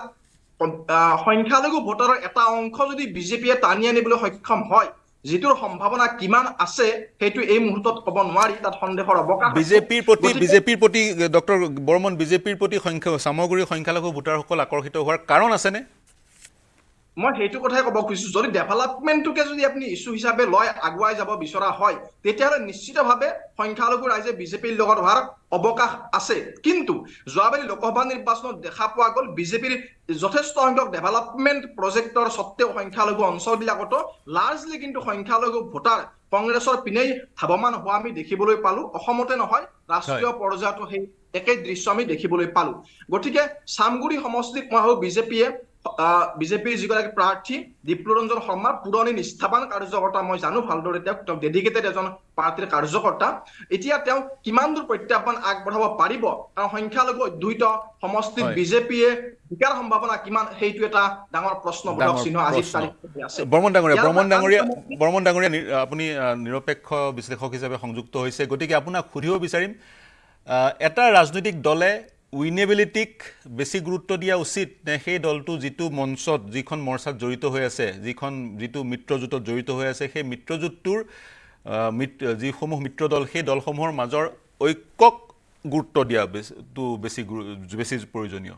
[SPEAKER 5] সংখ্যালঘু ভোটাৰৰ এটা অংশ যদি বিজেপিয়ে টানি আনিবলৈ সক্ষম হয় যিটোৰ সম্ভাৱনা কিমান আছে সেইটো এই মুহূৰ্তত ক'ব নোৱাৰি তাত সন্দেহৰ অৱকাশ।
[SPEAKER 1] বিজেপিৰ প্ৰতি বিজেপিৰ প্ৰতি ডক্টৰ বৰ্মন বিজেপিৰ প্ৰতি সংখ্যা চামগুৰিৰ সংখ্যালঘু ভোটাৰসকল আকৰ্ষিত হোৱাৰ কাৰণ আছেনে
[SPEAKER 5] মই সেইটো কথাই ক'ব খুজিছো যদি ডেভেলপমেণ্টটোকে যদি আপুনি ইছ্যু হিচাপে লয় আগুৱাই যাব বিচৰা হয় তেতিয়াহ'লে নিশ্চিতভাৱে সংখ্যালঘু ৰাইজে বিজেপিৰ লগত হোৱাৰ অৱকাশ আছে। কিন্তু যোৱাবাৰী লোকসভা নিৰ্বাচনত দেখা পোৱা গ'ল বিজেপিৰ যথেষ্ট সংখ্যক ডেভেলপমেণ্ট প্ৰজেক্টৰ স্বত্তেও সংখ্যালঘু অঞ্চলবিলাকতো লাৰ্জলি কিন্তু সংখ্যালঘু ভোটাৰ কংগ্ৰেছৰ পিনেই ধাৱমান হোৱা আমি দেখিবলৈ পালো। অসমতে নহয় ৰাষ্ট্ৰীয় পৰ্যায়তো সেই একেই দৃশ্য আমি দেখিবলৈ পালো। গতিকে চামগুৰি সমষ্টিত মই ভাবো বিজেপিয়ে বিজেপিৰ যিগৰাকী প্ৰাৰ্থী ডিপ্লৰঞ্জন শৰ্মা পুৰণি নিষ্ঠাবান কাৰ্যকৰ্তা মই জানো ভালদৰে তেওঁক তেওঁ ডেডিকেটেড এজন পাৰ্টীৰ কাৰ্যকৰ্তা। এতিয়া তেওঁ কিমান দূৰ প্ৰত্যাহ্বান আগবঢ়াব পাৰিব? কাৰণ সংখ্যালঘু অধ্যুষিত সমষ্টিত। বিজেপিয়ে জিকাৰ সম্ভাৱনা কিমান? সেইটো এটা ডাঙৰ চিহ্ন
[SPEAKER 1] প্ৰশ্ন।
[SPEAKER 5] তাৰিখতে আছে।
[SPEAKER 1] বৰ্মন ডাঙৰীয়া বৰ্মন ডাঙৰীয়া বৰ্মন ডাঙৰীয়া আপুনি নিৰপেক্ষ বিশ্লেষক হিচাপে সংযুক্ত হৈছে। গতিকে আপোনাক সুধিব বিচাৰিম এটা ৰাজনৈতিক দলে উইনেবিলিটিক বেছি গুৰুত্ব দিয়া উচিত নে সেই দলটো যিটো মঞ্চত যিখন মৰ্চাত জড়িত হৈ আছে যিখন যিটো মিত্ৰজোঁটত জড়িত হৈ আছে সেই মিত্ৰজোঁটটোৰ মিত্ৰ যিসমূহ মিত্ৰ দল সেই দলসমূহৰ মাজৰ ঐক্যক গুৰুত্ব দিয়া বেছি- বেছি বেছি প্ৰয়োজনীয়?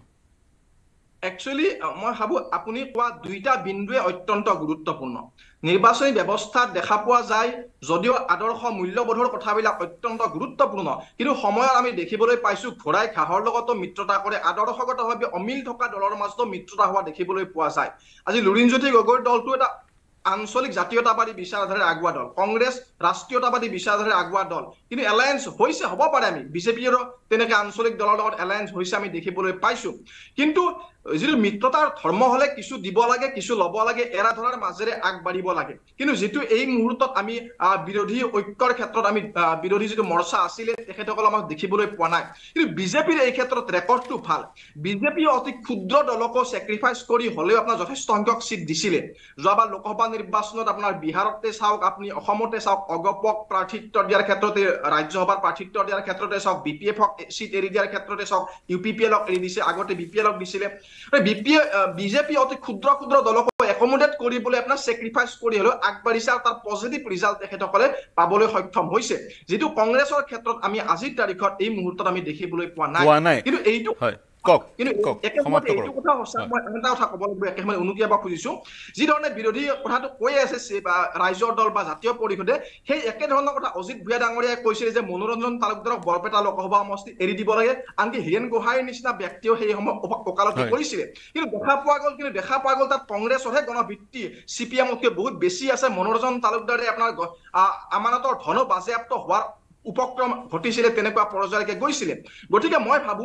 [SPEAKER 5] একচুৱেলি মই ভাবো আপুনি কোৱা দুইটা বিন্দুৱে অত্যন্ত গুৰুত্বপূৰ্ণ। নিৰ্বাচনী ব্যৱস্থাত দেখা পোৱা যায় যদিও আদৰ্শ মূল্যবোধৰ কথাবিলাক অত্যন্ত গুৰুত্বপূৰ্ণ কিন্তু সময়ত আমি দেখিবলৈ পাইছো ঘোঁৰাই ঘাঁহৰ লগতো মিত্ৰতা কৰে। আদৰ্শগতভাৱে অমিল থকা দলৰ মাজতো মিত্ৰতা হোৱা দেখিবলৈ পোৱা যায়। আজি লুৰিণজ্যোতি গগৈৰ দলটো এটা আঞ্চলিক জাতীয়তাবাদী বিচাৰধাৰাৰে আগুৱা দল কংগ্ৰেছ ৰাষ্ট্ৰীয়তাবাদী বিচাৰধাৰাৰে আগুৱা দল। কিন্তু এলায়েন্স হৈছে হ'ব পাৰে আমি। বিজেপিৰো তেনেকে আঞ্চলিক দলৰ লগত এলায়েন্স হৈছে আমি দেখিবলৈ পাইছো। কিন্তু যিটো মিত্ৰতাৰ ধৰ্ম হলে কিছু দিব লাগে কিছু ল'ব লাগে এৰা ধৰাৰ মাজেৰে আগবাঢ়িব লাগে। কিন্তু যিটো এই মুহূৰ্তত আমি বিৰোধী ঐক্যৰ ক্ষেত্ৰত আমি বিৰোধী যিটো মৰ্চা আছিলে তেখেতসকল আমাক দেখিবলৈ পোৱা নাই। কিন্তু বিজেপিৰ এই ক্ষেত্ৰত ৰেকৰ্ডটো ভাল। বিজেপি অতি ক্ষুদ্ৰ দলকো চেক্ৰিফাইচ কৰি হলেও আপোনাৰ যথেষ্ট সংখ্যক চিট দিছিলে। যোৱাবাৰ লোকসভা নিৰ্বাচনত আপোনাৰ বিহাৰতে চাওক আপুনি অসমতে চাওক অগপক প্ৰাৰ্থিত্ব দিয়াৰ ক্ষেত্ৰতে ৰাজ্যসভাৰ প্ৰাৰ্থিত্ব দিয়াৰ ক্ষেত্ৰতে চাওক বি পি এফক চিট এৰি দিয়াৰ ক্ষেত্ৰতে চাওক ইউ পি পি এলক এৰি দিছে আগতে বি পি এলক দিছিলে। বি পি বিজেপি অতি ক্ষুদ্ৰ ক্ষুদ্ৰ দলকো একমোডেট কৰিবলৈ আপোনাৰ চেক্ৰিফাইচ কৰি হলেও আগবাঢ়িছে আৰু তাৰ পজিটিভ ৰিজাল্ট তেখেতসকলে পাবলৈ সক্ষম হৈছে। যিটো কংগ্ৰেছৰ ক্ষেত্ৰত আমি আজিৰ তাৰিখত এই মুহূৰ্তত আমি দেখিবলৈ পোৱা নাই।
[SPEAKER 1] পোৱা নাই।
[SPEAKER 5] কিন্তু এইটো
[SPEAKER 1] হয়। কওক
[SPEAKER 5] কিন্তু একে সময়তে এইটো কথা সঁচা মই আন এটা কথা ক'ব লাগিব একে সময়ত উনুকিয়াব খুজিছো যি ধৰণে বিৰোধী কথাটো কৈ আছে বা ৰাইজৰ দল বা জাতীয় পৰিষদে সেই একে ধৰণৰ কথা অজিত ভূঞা ডাঙৰীয়াই কৈছিলে যে মনোৰঞ্জন তালুকদাৰক বৰপেটা লোকসভা সমষ্টি এৰি দিব লাগে। আনকি হীৰেণ গোহাঁইৰ নিচিনা ব্যক্তিও সেই সময় ওপ- ওকালতি। কৰিছিলে। কিন্তু দেখা পোৱা গ'ল কিন্তু দেখা পোৱা গ'ল তাত কংগ্ৰেছৰহে গণভিত্তি চি পি এমতকৈ বহুত বেছি আছে। মনোৰঞ্জন তালুকদাৰে আপোনাৰ আমানতৰ ধনো বাজেয়াপ্ত হোৱাৰ উপক্ৰম ঘটিছিলে তেনেকুৱা পৰ্যায়লৈকে গৈছিলে। গতিকে মই ভাবো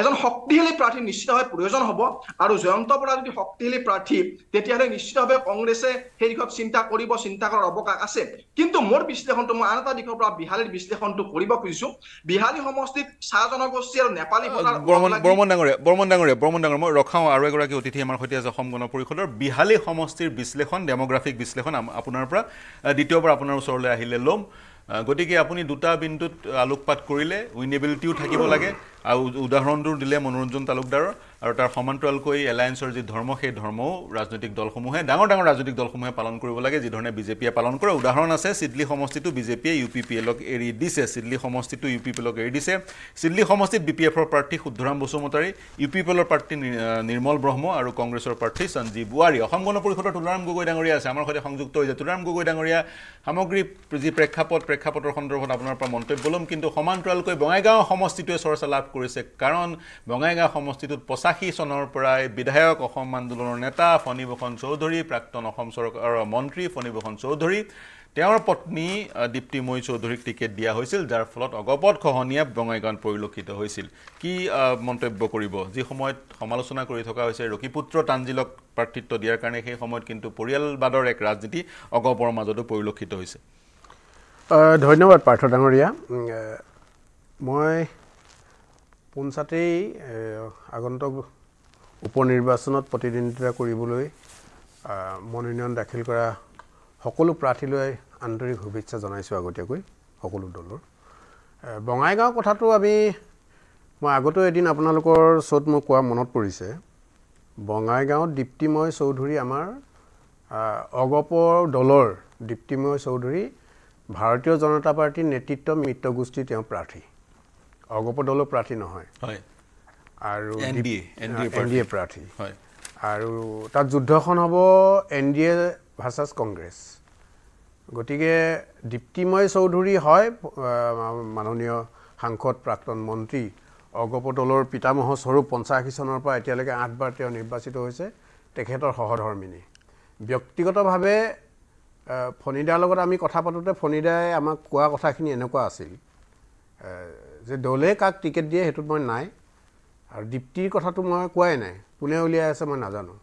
[SPEAKER 5] এজন শক্তিশালী প্ৰাৰ্থী নিশ্চিতভাৱে প্ৰয়োজন হ'ব আৰু জয়ন্ত বৰা যদি শক্তিশালী প্ৰাৰ্থী তেতিয়াহ'লে নিশ্চিতভাৱে কংগ্ৰেছে সেই দিশত চিন্তা কৰিব চিন্তা কৰাৰ অৱকাশ আছে। কিন্তু মোৰ বিশ্লেষণটো মই আন এটা দিশৰ পৰা বিহালীৰ বিশ্লেষণটো কৰিব খুজিছো। বিহালী সমষ্টিত চাহ জনগোষ্ঠী আৰু নেপালী
[SPEAKER 1] বৰ্মন ডাঙৰীয়া বৰ্মন ডাঙৰীয়া বৰ্মন ডাঙৰীয়া মই ৰখাওঁ আৰু এগৰাকী অতিথি আমাৰ সৈতে আছে অসম গণ পৰিষদৰ বিহালী সমষ্টিৰ বিশ্লেষণ ডেম'গ্ৰাফিক বিশ্লেষণ আপোনাৰ পৰা দ্বিতীয়বাৰ আপোনাৰ ওচৰলৈ আহিলে ল'ম। গতিকে আপুনি দুটা বিন্দুত আলোকপাত কৰিলে উইনেবিলিটিও থাকিব লাগে। আৰু উদাহৰণটো দিলে মনোৰঞ্জন তালুকদাৰৰ আৰু তাৰ সমান্তৰালকৈ এলায়েন্সৰ যি ধৰ্ম সেই ধৰ্মও ৰাজনৈতিক দলসমূহে ডাঙৰ ডাঙৰ ৰাজনৈতিক দলসমূহে পালন কৰিব লাগে। যিধৰণে বিজেপিয়ে পালন কৰে। উদাহৰণ আছে চিডলি সমষ্টিটো বিজেপিয়ে ইউ পি পি এলক এৰি দিছে। চিডলি সমষ্টিটো ইউ পি পি এলক এৰি দিছে। চিডলি সমষ্টিত বি পি এফৰ প্ৰাৰ্থী Suddharam Basumatary U P P এলৰ প্ৰাৰ্থী নিৰ্মল ব্ৰহ্ম আৰু কংগ্ৰেছৰ প্ৰাৰ্থী সঞ্জীৱ বোৱাৰী অসম গণ পৰিষদৰ তুলাৰাম গগৈ ডাঙৰীয়া আছে। আমাৰ সৈতে সংযুক্ত হৈছে তুলাৰাম গগৈ ডাঙৰীয়া। সামগ্ৰিক যি প্ৰেক্ষাপট প্ৰেক্ষাপটৰ সন্দৰ্ভত আপোনাৰ পৰা মন্তব্য ল'ম। কিন্তু সমান্তৰালকৈ বঙাইগাঁও সমষ্টিটোৱে চৰ্চা লাভ কৰিছে। কাৰণ বঙাইগাঁও সমষ্টিটোত পঁচাশী চনৰ পৰাই বিধায়ক অসম আন্দোলনৰ নেতা ফণীভূষণ চৌধুৰী প্ৰাক্তন অসম চৰকাৰৰ মন্ত্ৰী ফণীভূষণ চৌধুৰী তেওঁৰ পত্নী দীপ্তিময়ী চৌধুৰীক টিকেট দিয়া হৈছিল যাৰ ফলত অগপত খহনীয়া বঙাইগাঁৱত পৰিলক্ষিত হৈছিল। কি মন্তব্য কৰিব? যি সময়ত সমালোচনা কৰি থকা হৈছে ৰকিপুত্ৰ তাঞ্জিলক প্ৰাৰ্থিত্ব দিয়াৰ কাৰণে সেই সময়ত কিন্তু পৰিয়ালবাদৰ এক ৰাজনীতি অগপৰ মাজতো পৰিলক্ষিত হৈছে।
[SPEAKER 6] ধন্যবাদ পাৰ্থ ডাঙৰীয়া। মই পোনছাতেই আগন্তুক উপ নিৰ্বাচনত প্ৰতিদ্বন্দ্বিতা কৰিবলৈ মনোনয়ন দাখিল কৰা সকলো প্ৰাৰ্থীলৈ আন্তৰিক শুভেচ্ছা জনাইছোঁ আগতীয়াকৈ সকলো দলৰ। বঙাইগাঁও কথাটো আমি মই আগতেও এদিন আপোনালোকৰ শ্ব'ত মোক কোৱা মনত পৰিছে বঙাইগাঁৱত দীপ্তিময় চৌধুৰী আমাৰ অগপৰ দলৰ দীপ্তিময় চৌধুৰী ভাৰতীয় জনতা পাৰ্টীৰ নেতৃত্ব মিত্ৰ গোষ্ঠীৰ তেওঁ প্ৰাৰ্থী। অগপ দলৰ প্ৰাৰ্থী নহয়।
[SPEAKER 1] হয়।
[SPEAKER 6] আৰু এন ডি এ প্ৰাৰ্থী।
[SPEAKER 1] হয়।
[SPEAKER 6] আৰু তাত যুদ্ধখন হ'ব N D A versus Congress. গতিকে দীপ্তিময় চৌধুৰী হয় মাননীয় সাংসদ প্ৰাক্তন মন্ত্ৰী অগপ দলৰ পিতামহ স্বৰূপ পঞ্চাশী চনৰ পৰা এতিয়ালৈকে আঠবাৰ তেওঁ নিৰ্বাচিত হৈছে তেখেতৰ সহধৰ্মিনী। ব্যক্তিগতভাৱে ফণিদাৰ লগত আমি কথা পাতোঁতে ফণিদাই আমাক কোৱা কথাখিনি এনেকুৱা আছিল। যে দলে কাক টিকেট দিয়ে সেইটোত মই নাই। আৰু দীপ্তিৰ কথাটো মই কোৱাই নাই। কোনে উলিয়াই আছে মই নাজানো।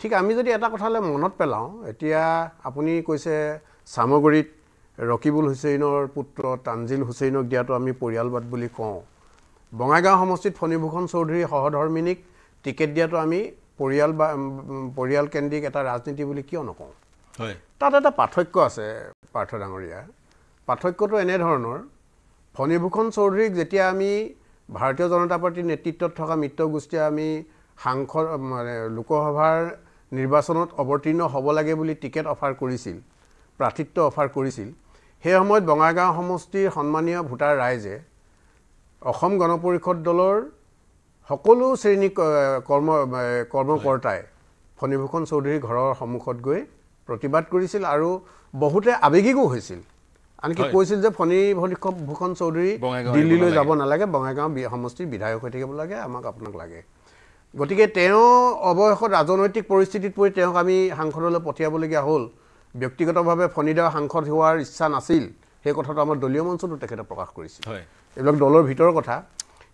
[SPEAKER 6] ঠিক আমি যদি এটা কথালৈ মনত পেলাওঁ এতিয়া আপুনি কৈছে চামগুৰিত ৰকিবুল হুছেইনৰ পুত্ৰ তানজিল হুছেইনক দিয়াটো আমি পৰিয়ালবাদ বুলি কওঁ। বঙাইগাঁও সমষ্টিত ফণীভূষণ চৌধুৰী সহধৰ্মিনীক টিকেট দিয়াটো আমি পৰিয়াল বা পৰিয়ালকেন্দ্ৰিক এটা ৰাজনীতি বুলি কিয় নকওঁ?
[SPEAKER 1] হয়।
[SPEAKER 6] তাত এটা পাৰ্থক্য আছে পাৰ্থ ডাঙৰীয়া পাৰ্থক্যটো এনেধৰণৰ ফণীভূষণ চৌধুৰীক যেতিয়া আমি ভাৰতীয় জনতা পাৰ্টীৰ নেতৃত্বত থকা মিত্ৰ গোষ্ঠীয়ে আমি সাংসদ মানে লোকসভাৰ নিৰ্বাচনত অৱতীৰ্ণ হ'ব লাগে বুলি টিকেট অফাৰ কৰিছিল প্ৰাৰ্থিত্ব অফাৰ কৰিছিল সেই সময়ত বঙাইগাঁও সমষ্টিৰ সন্মানীয় ভোটাৰ ৰাইজে অসম গণ পৰিষদ দলৰ সকলো শ্ৰেণী কৰ্ম কৰ্মকৰ্তাই ফণীভূষণ চৌধুৰীৰ ঘৰৰ সন্মুখত গৈ প্ৰতিবাদ কৰিছিল আৰু বহুতে আৱেগিকো হৈছিল। আনকি। কৈছিল যে ফণী ভূষণ- ভূষণ চৌধুৰী দিল্লীলৈ যাব নালাগে বঙাইগাঁও সমষ্টিৰ বিধায়ক হৈ থাকিব লাগে আমাক আপোনাক লাগে। গতিকে তেওঁ অৱশেষত ৰাজনৈতিক পৰিস্থিতিত পৰি তেওঁক আমি সাংসদলৈ পঠিয়াবলগীয়া হ'ল। ব্যক্তিগতভাৱে ফণীদাৰ সাংসদ হোৱাৰ ইচ্ছা নাছিল। সেই কথাটো আমাৰ দলীয় মঞ্চতো তেখেতে প্ৰকাশ কৰিছিল। এইবিলাক দলৰ ভিতৰৰ কথা।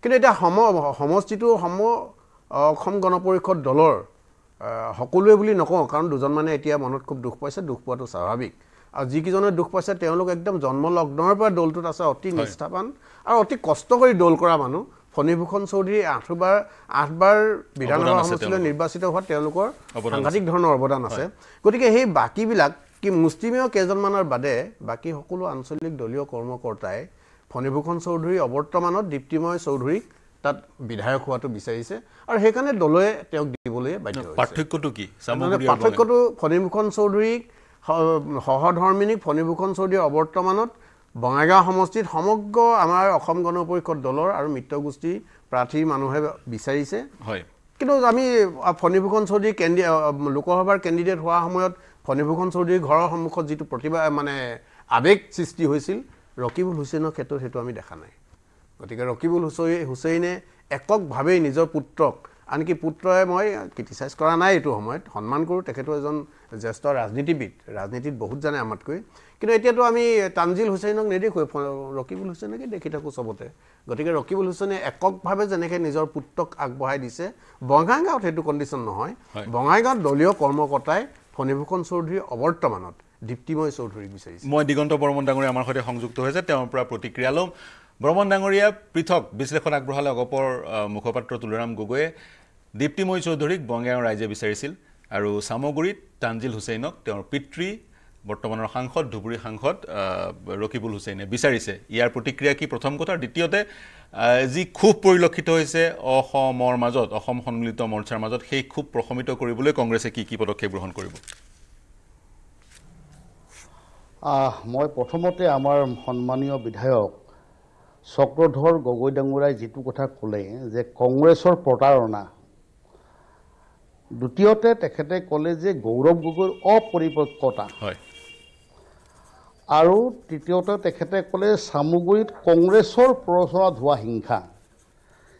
[SPEAKER 6] কিন্তু এতিয়া সম সমষ্টিটো সম অসম গণ পৰিষদ দলৰ সকলোৱে বুলি নকওঁ কাৰণ দুজনমানে এতিয়া মনত খুব দুখ পাইছে দুখ পোৱাটো স্বাভাৱিক। আৰু যিকেইজনে দুখ পাইছে তেওঁলোক একদম জন্মলগ্নৰ পৰা দলটোত আছে অতি নিষ্ঠাৱান আৰু অতি কষ্ট কৰি দল কৰা মানুহ। ফণীভূষণ চৌধুৰী আঠবাৰ আঠবাৰ বিধানসভা সমষ্টিলৈ। নিৰ্বাচিত হোৱাত তেওঁলোকৰ সাংঘাতিক ধৰণৰ অৱদান আছে। গতিকে সেই বাকীবিলাক কি মুষ্টিমেয় কেইজনমানৰ বাদে বাকী সকলো আঞ্চলিক দলীয় কৰ্মকৰ্তাই ফণীভূষণ চৌধুৰী অৱৰ্তমানত দীপ্তিময় চৌধুৰীক তাত বিধায়ক হোৱাটো বিচাৰিছে আৰু সেইকাৰণে দলে তেওঁক দিবলৈ বাধ্য
[SPEAKER 1] পাৰ্থক্যটো কি।
[SPEAKER 6] পাৰ্থক্যটো ফণীভূষণ চৌধুৰীক স- সহধৰ্মিনীক ফণীভূষণ চৌধুৰীয়ে অৱৰ্তমানত বঙাইগাঁও সমষ্টিত সমগ্ৰ আমাৰ অসম গণ পৰিষদ দলৰ আৰু মিত্ৰগোষ্ঠী প্ৰাৰ্থী মানুহে বিচাৰিছে।
[SPEAKER 1] হয়।
[SPEAKER 6] কিন্তু আমি ফণীভূষণ চৌধুৰী কেন্দি আ, লোকসভাৰ কেণ্ডিডেট হোৱাৰ সময়ত ফণীভূষণ চৌধুৰীৰ ঘৰৰ সন্মুখত যিটো প্ৰতিভা মানে আৱেগ সৃষ্টি হৈছিল ৰকিবুল হুছেইনৰ ক্ষেত্ৰত সেইটো আমি দেখা নাই। গতিকে ৰকিবুল হুচৈ হুছেইনে এককভাৱেই নিজৰ পুত্ৰক আনকি পুত্ৰই মই ক্ৰিটিচাইজ কৰা নাই এইটো সময়ত সন্মান কৰোঁ তেখেতো এজন জ্যেষ্ঠ ৰাজনীতিবিদ ৰাজনীতিত বহুত জানে আমাতকৈ। কিন্তু এতিয়াতো আমি তানজিল হুছেইনক নেদেখোঁ ৰকিবুল হুছেইনকে দেখি থাকোঁ চবতে। গতিকে ৰকিবুল হুছেইনে এককভাৱে যেনেকৈ নিজৰ পুত্ৰক আগবঢ়াই দিছে বঙাইগাঁৱত সেইটো কণ্ডিশ্যন নহয়।
[SPEAKER 1] হয়।
[SPEAKER 6] বঙাইগাঁৱত দলীয় কৰ্মকৰ্তাই ফণীভূষণ চৌধুৰী অৱৰ্তমানত দীপ্তিময় চৌধুৰীক বিচাৰিছে।
[SPEAKER 1] মই দিগন্ত বৰ্মন ডাঙৰীয়া আমাৰ সৈতে সংযুক্ত হৈছে তেওঁৰ পৰা প্ৰতিক্ৰিয়া ল'ম। বৰ্মন ডাঙৰীয়া পৃথক বিশ্লেষণ আগবঢ়ালে অগপৰ মুখপাত্ৰ তুলৰাম গগৈয়ে। দীপ্তিময় চৌধুৰীক বঙাইগাঁৱৰ ৰাইজে বিচাৰিছিল আৰু চামগুৰিত তানজিল হুছেইনক তেওঁৰ পিতৃ বৰ্তমানৰ সাংসদ ধুবুৰী সাংসদ ৰকিবুল হুছেইনে বিচাৰিছে। ইয়াৰ প্ৰতিক্ৰিয়া কি? প্ৰথম কথা দ্বিতীয়তে যি ক্ষোভ পৰিলক্ষিত হৈছে অসমৰ মাজত অসম সন্মিলিত মৰ্চাৰ মাজত সেই ক্ষোভ প্ৰশমিত কৰিবলৈ কংগ্ৰেছে কি কি পদক্ষেপ গ্ৰহণ কৰিব?
[SPEAKER 2] মই প্ৰথমতে আমাৰ সন্মানীয় বিধায়ক চক্ৰধৰ গগৈ ডাঙৰীয়াই যিটো কথা ক'লে যে কংগ্ৰেছৰ প্ৰতাৰণা দ্বিতীয়তে তেখেতে ক'লে যে গৌৰৱ গগৈৰ অপৰিপক্কতা।
[SPEAKER 1] হয়।
[SPEAKER 2] আৰু তৃতীয়তে তেখেতে ক'লে চামগুৰিত কংগ্ৰেছৰ প্ৰৰোচনাত হোৱা হিংসা।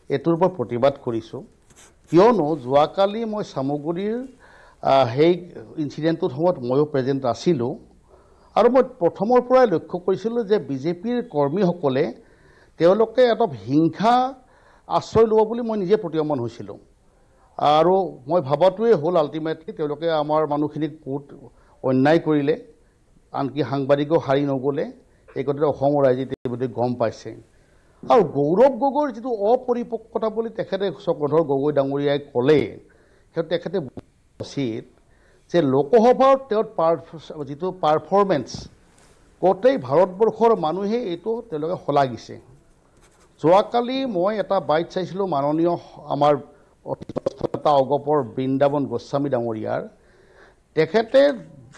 [SPEAKER 2] এইটোৰ ওপৰত প্ৰতিবাদ কৰিছোঁ। কিয়নো যোৱাকালি মই চামগুৰিৰ সেই ইনচিডেণ্টটোৰ সময়ত ময়ো প্ৰেজেণ্ট আছিলোঁ। আৰু মই প্ৰথমৰ পৰাই লক্ষ্য কৰিছিলোঁ যে বিজেপিৰ কৰ্মীসকলে তেওঁলোকে এটা হিংসা আশ্ৰয় ল'ব বুলি মই নিজে প্ৰতীয়মান হৈছিলোঁ। আৰু মই ভবাটোৱেই হ'ল আল্টিমেটলি তেওঁলোকে আমাৰ মানুহখিনিক বহুত অন্যায় কৰিলে। আনকি সাংবাদিকো হাৰি নগ'লে। এই কথাটো অসমৰ ৰাইজে ইতিমধ্যে গম পাইছে। আৰু গৌৰৱ গগৈৰ যিটো অপৰিপক্কতা বুলি তেখেতে চক্ৰধৰ গগৈ ডাঙৰীয়াই ক'লে সেইটো তেখেতে উচিত যে লোকসভাৰ তেওঁৰ পাৰ যিটো পাৰফৰ্মেঞ্চ গোটেই ভাৰতবৰ্ষৰ মানুহে এইটো তেওঁলোকে শলাগিছে। যোৱাকালি মই এটা বাইট চাইছিলোঁ মাননীয় আমাৰ অগপৰ বৃন্দাবন গোস্বামী ডাঙৰীয়াৰ। তেখেতে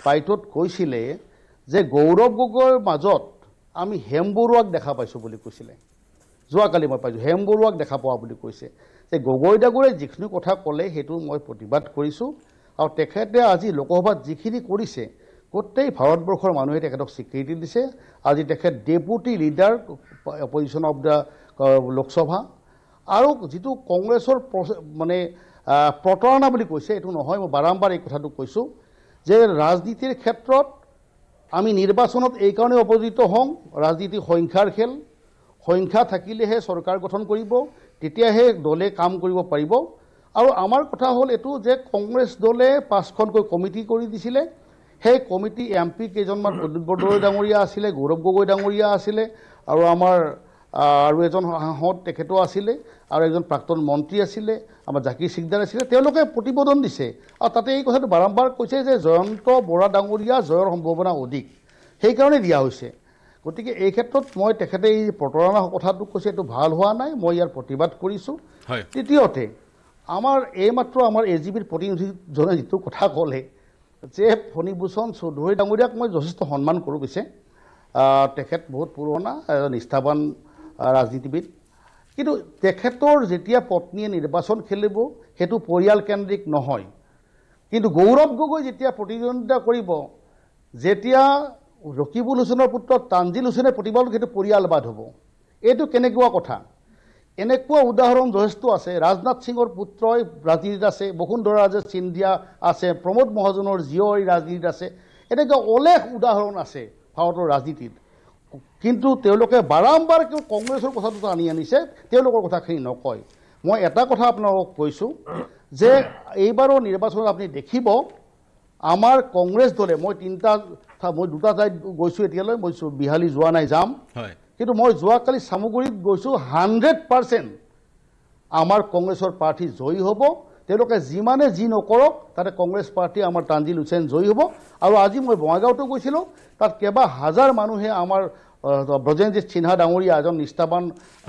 [SPEAKER 2] বাইটত কৈছিলে যে গৌৰৱ গগৈৰ মাজত আমি হেম বৰুৱাক দেখা পাইছোঁ বুলি কৈছিলে। যোৱাকালি মই পাইছোঁ হেম বৰুৱাক দেখা পোৱা বুলি কৈছে। যে গগৈ ডাঙৰীয়াই যিখিনি কথা ক'লে সেইটো মই প্ৰতিবাদ কৰিছোঁ আৰু তেখেতে আজি লোকসভাত যিখিনি কৰিছে গোটেই ভাৰতবৰ্ষৰ মানুহে তেখেতক স্বীকৃতি দিছে। আজি তেখেত deputy leader opposition of the Lok Sabha. আৰু যিটো কংগ্ৰেছৰ মানে প্ৰতাৰণা বুলি কৈছে এইটো নহয় মই বাৰম্বাৰ এই কথাটো কৈছোঁ যে ৰাজনীতিৰ ক্ষেত্ৰত আমি নিৰ্বাচনত এইকাৰণে অপজিত হওঁ ৰাজনীতি সংখ্যাৰ খেল সংখ্যা থাকিলেহে চৰকাৰ গঠন কৰিব তেতিয়াহে দলে কাম কৰিব পাৰিব। আৰু আমাৰ কথা হ'ল এইটো যে কংগ্ৰেছ দলে পাঁচখনকৈ কমিটি কৰি দিছিলে সেই কমিটি এম পি কেইজনমান প্ৰদ্যুৎ বৰদলৈ ডাঙৰীয়া আছিলে গৌৰৱ গগৈ ডাঙৰীয়া আছিলে আৰু আমাৰ আৰু এজন সাংসদ তেখেতো আছিলে আৰু এজন প্ৰাক্তন মন্ত্ৰী আছিলে আমাৰ জাকিৰ সিকদাৰ আছিলে তেওঁলোকে প্ৰতিবেদন দিছে। আৰু তাতে এই কথাটো বাৰম্বাৰ কৈছে যে জয়ন্ত বৰা ডাঙৰীয়া জয়ৰ সম্ভাৱনা অধিক। সেইকাৰণে দিয়া হৈছে। গতিকে এই ক্ষেত্ৰত মই তেখেতে এই প্ৰতাৰণা কথাটো কৈছে এইটো ভাল হোৱা নাই মই ইয়াৰ প্ৰতিবাদ কৰিছোঁ।
[SPEAKER 1] হয়।
[SPEAKER 2] তৃতীয়তে আমাৰ এইমাত্ৰ আমাৰ এ জি বিৰ প্ৰতিনিধিজনে যিটো কথা ক'লে যে ফণীভূষণ চৌধুৰী ডাঙৰীয়াক মই যথেষ্ট সন্মান কৰোঁ পিছে। তেখেত বহুত পুৰণা এজন নিষ্ঠাৱান ৰাজনীতিবিদ। কিন্তু তেখেতৰ যেতিয়া পত্নীয়ে নিৰ্বাচন খেলিব সেইটো পৰিয়ালকেন্দ্ৰিক নহয়। কিন্তু গৌৰৱ গগৈ যেতিয়া প্ৰতিদ্বন্দ্বিতা কৰিব যেতিয়া ৰকিবুল হুছেইনৰ পুত্ৰ তানজিল হুছেইনে প্ৰতিবাদ সেইটো পৰিয়ালবাদ হ'ব। এইটো কেনেকুৱা কথা? এনেকুৱা উদাহৰণ যথেষ্ট আছে। ৰাজনাথ সিঙৰ পুত্ৰই ৰাজনীতিত আছে বসুন্ধৰা ৰাজে সিন্ধিয়া আছে প্ৰমোদ মহাজনৰ জীয় এই ৰাজনীতিত আছে। এনেকুৱা অলেখ উদাহৰণ আছে ভাৰতৰ ৰাজনীতিত। কিন্তু তেওঁলোকে বাৰম্বাৰ কিয় কংগ্ৰেছৰ কথাটো আনি আনিছে তেওঁলোকৰ কথাখিনি নকয়। মই এটা কথা আপোনালোকক কৈছোঁ যে এইবাৰৰ নিৰ্বাচনত আপুনি দেখিব আমাৰ কংগ্ৰেছ দলে মই তিনিটা মই দুটা ঠাইত গৈছোঁ এতিয়ালৈ মই বিহালী যোৱা নাই যাম।
[SPEAKER 1] হয়।
[SPEAKER 2] কিন্তু মই যোৱাকালি চামগুৰিত গৈছোঁ হাণ্ড্ৰেড পাৰ্চেণ্ট আমাৰ কংগ্ৰেছৰ প্ৰাৰ্থী জয়ী হ'ব তেওঁলোকে যিমানে যি নকৰক তাতে কংগ্ৰেছ প্ৰাৰ্থী আমাৰ তানজিল হুছেইন জয়ী হ'ব। আৰু আজি মই বঙাইগাঁৱতো গৈছিলোঁ তাত কেইবা হাজাৰ মানুহে আমাৰ ব্ৰজেনজিৎ সিনহা ডাঙৰীয়া এজন নিষ্ঠাবান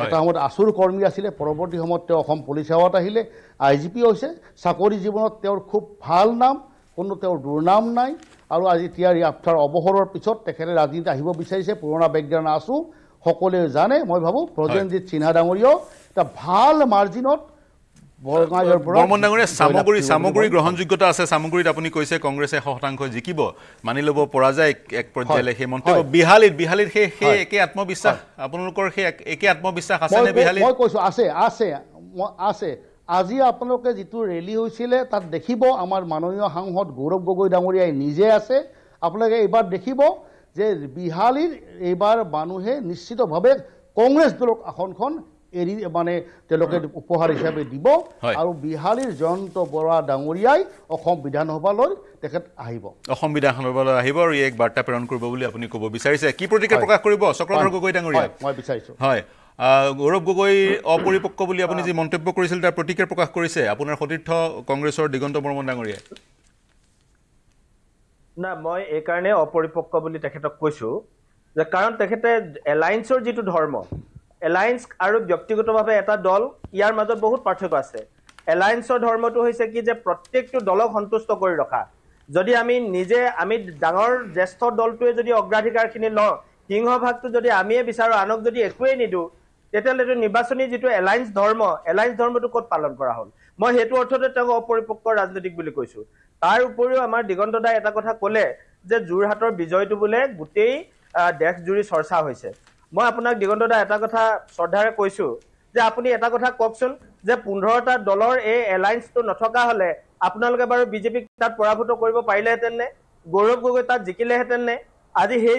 [SPEAKER 2] এটা সময়ত আচুৰ কৰ্মী আছিলে। পৰৱৰ্তী সময়ত তেওঁ অসম পুলিচ সেৱাত আহিলে আই জি পি হৈছে। চাকৰি জীৱনত তেওঁৰ খুব ভাল নাম কোনো তেওঁৰ দুৰ্নাম নাই। আৰু আজি তিয়াৰ আফটাৰ অৱসৰৰ পিছত তেখেতে ৰাজনীতি আহিব বিচাৰিছে। পুৰণা বেকগ্ৰাউণ্ড আছোঁ সকলোৱে জানে মই ভাবোঁ প্ৰজেনজিৎ সিনহা ডাঙৰীয়াও এটা ভাল মাৰ্জিনত
[SPEAKER 1] বৰ্মন ডাঙৰীয়া
[SPEAKER 2] জয়লাভ
[SPEAKER 1] চামগুৰি চামগুৰি গ্ৰহণযোগ্যতা আছে। চামগুৰিত আপুনি কৈছে কংগ্ৰেছে শতাংশ জিকিব মানি ল'ব পৰা যায় এক- পৰ্যায়লৈ সেই মন্তব্য। বিহালীত বিহালীত সেই সেই। একে আত্মবিশ্বাস। আপোনালোকৰ সেই এক- আত্মবিশ্বাস আছেনে বিহালীত?
[SPEAKER 2] মই কৈছোঁ আছে আছে আছে। আজি আপোনালোকে যিটো ৰেলী হৈছিলে তাত দেখিব আমাৰ মাননীয় সাংসদ গৌৰৱ গগৈ ডাঙৰীয়াই নিজে আছে। আপোনালোকে এইবাৰ দেখিব যে বিহালীৰ এইবাৰ মানুহে নিশ্চিতভাৱে কংগ্ৰেছ দলক আসনখন এৰি মানে তেওঁলোকে উপহাৰ হিচাপে দিব। আৰু বিহালীৰ জয়ন্ত বৰা ডাঙৰীয়াই অসম বিধানসভালৈ তেখেত আহিব।
[SPEAKER 1] অসম বিধানসভালৈ আহিব আৰু ই এক বাৰ্তা প্ৰেৰণ কৰিব বুলি আপুনি ক'ব বিচাৰিছে। কি প্ৰতিক্ৰিয়া প্ৰকাশ কৰিব? চক্ৰধৰ গগৈ ডাঙৰীয়া।
[SPEAKER 2] হয়, মই বিচাৰিছোঁ।
[SPEAKER 1] হয়। গৌৰৱ গগৈ অপৰিপক্ক বুলি আপুনি যি মন্তব্য কৰিছিল তাৰ প্ৰতিক্ৰিয়া প্ৰকাশ কৰিছে। আপোনাৰ সতীৰ্থ কংগ্ৰেছৰ দিগন্ত বৰ্মন ডাঙৰীয়াই।
[SPEAKER 4] না মই এইকাৰণে অপৰিপক্ক বুলি তেখেতক কৈছো যে কাৰণ তেখেতে এলায়েন্সৰ যিটো ধৰ্ম এলায়েন্স আৰু ব্যক্তিগতভাৱে এটা দল ইয়াৰ মাজত বহুত পাৰ্থক্য আছে। এলায়েন্সৰ ধৰ্মটো হৈছে কি যে প্ৰত্যেকটো দলক সন্তুষ্ট কৰি ৰখা। যদি আমি নিজে আমি ডাঙৰ জ্যেষ্ঠ দলটোৱে যদি অগ্ৰাধিকাৰখিনি লওঁ সিংহভাগটো যদি আমিয়ে বিচাৰোঁ আনক যদি একোৱেই নিদিওঁ তেতিয়াহ'লেতো নিৰ্বাচনী যিটো এলায়েন্স ধৰ্ম এলায়েন্স ধৰ্মটো ক'ত পালন কৰা হ'ল? মই সেইটো অৰ্থতে তেওঁক অপৰিপক্ক ৰাজনীতিক বুলি কৈছো। তাৰ উপৰিও আমাৰ দিগন্ত দাই এটা কথা ক'লে যে যোৰহাটৰ বিজয়টো বোলে গোটেই দেশজুৰি চৰ্চা হৈছে। মই আপোনাক দিগন্ত দা এটা কথা শ্ৰদ্ধাৰে কৈছো যে আপুনি এটা কথা কওকচোন যে পোন্ধৰটা দলৰ এই এলায়েন্সটো নথকা হলে আপোনালোকে বাৰু বিজেপিক তাত পৰাভূত কৰিব পাৰিলেহেঁতেন নে? গৌৰৱ গগৈ তাত জিকিলেহেঁতেন নে? আজি সেই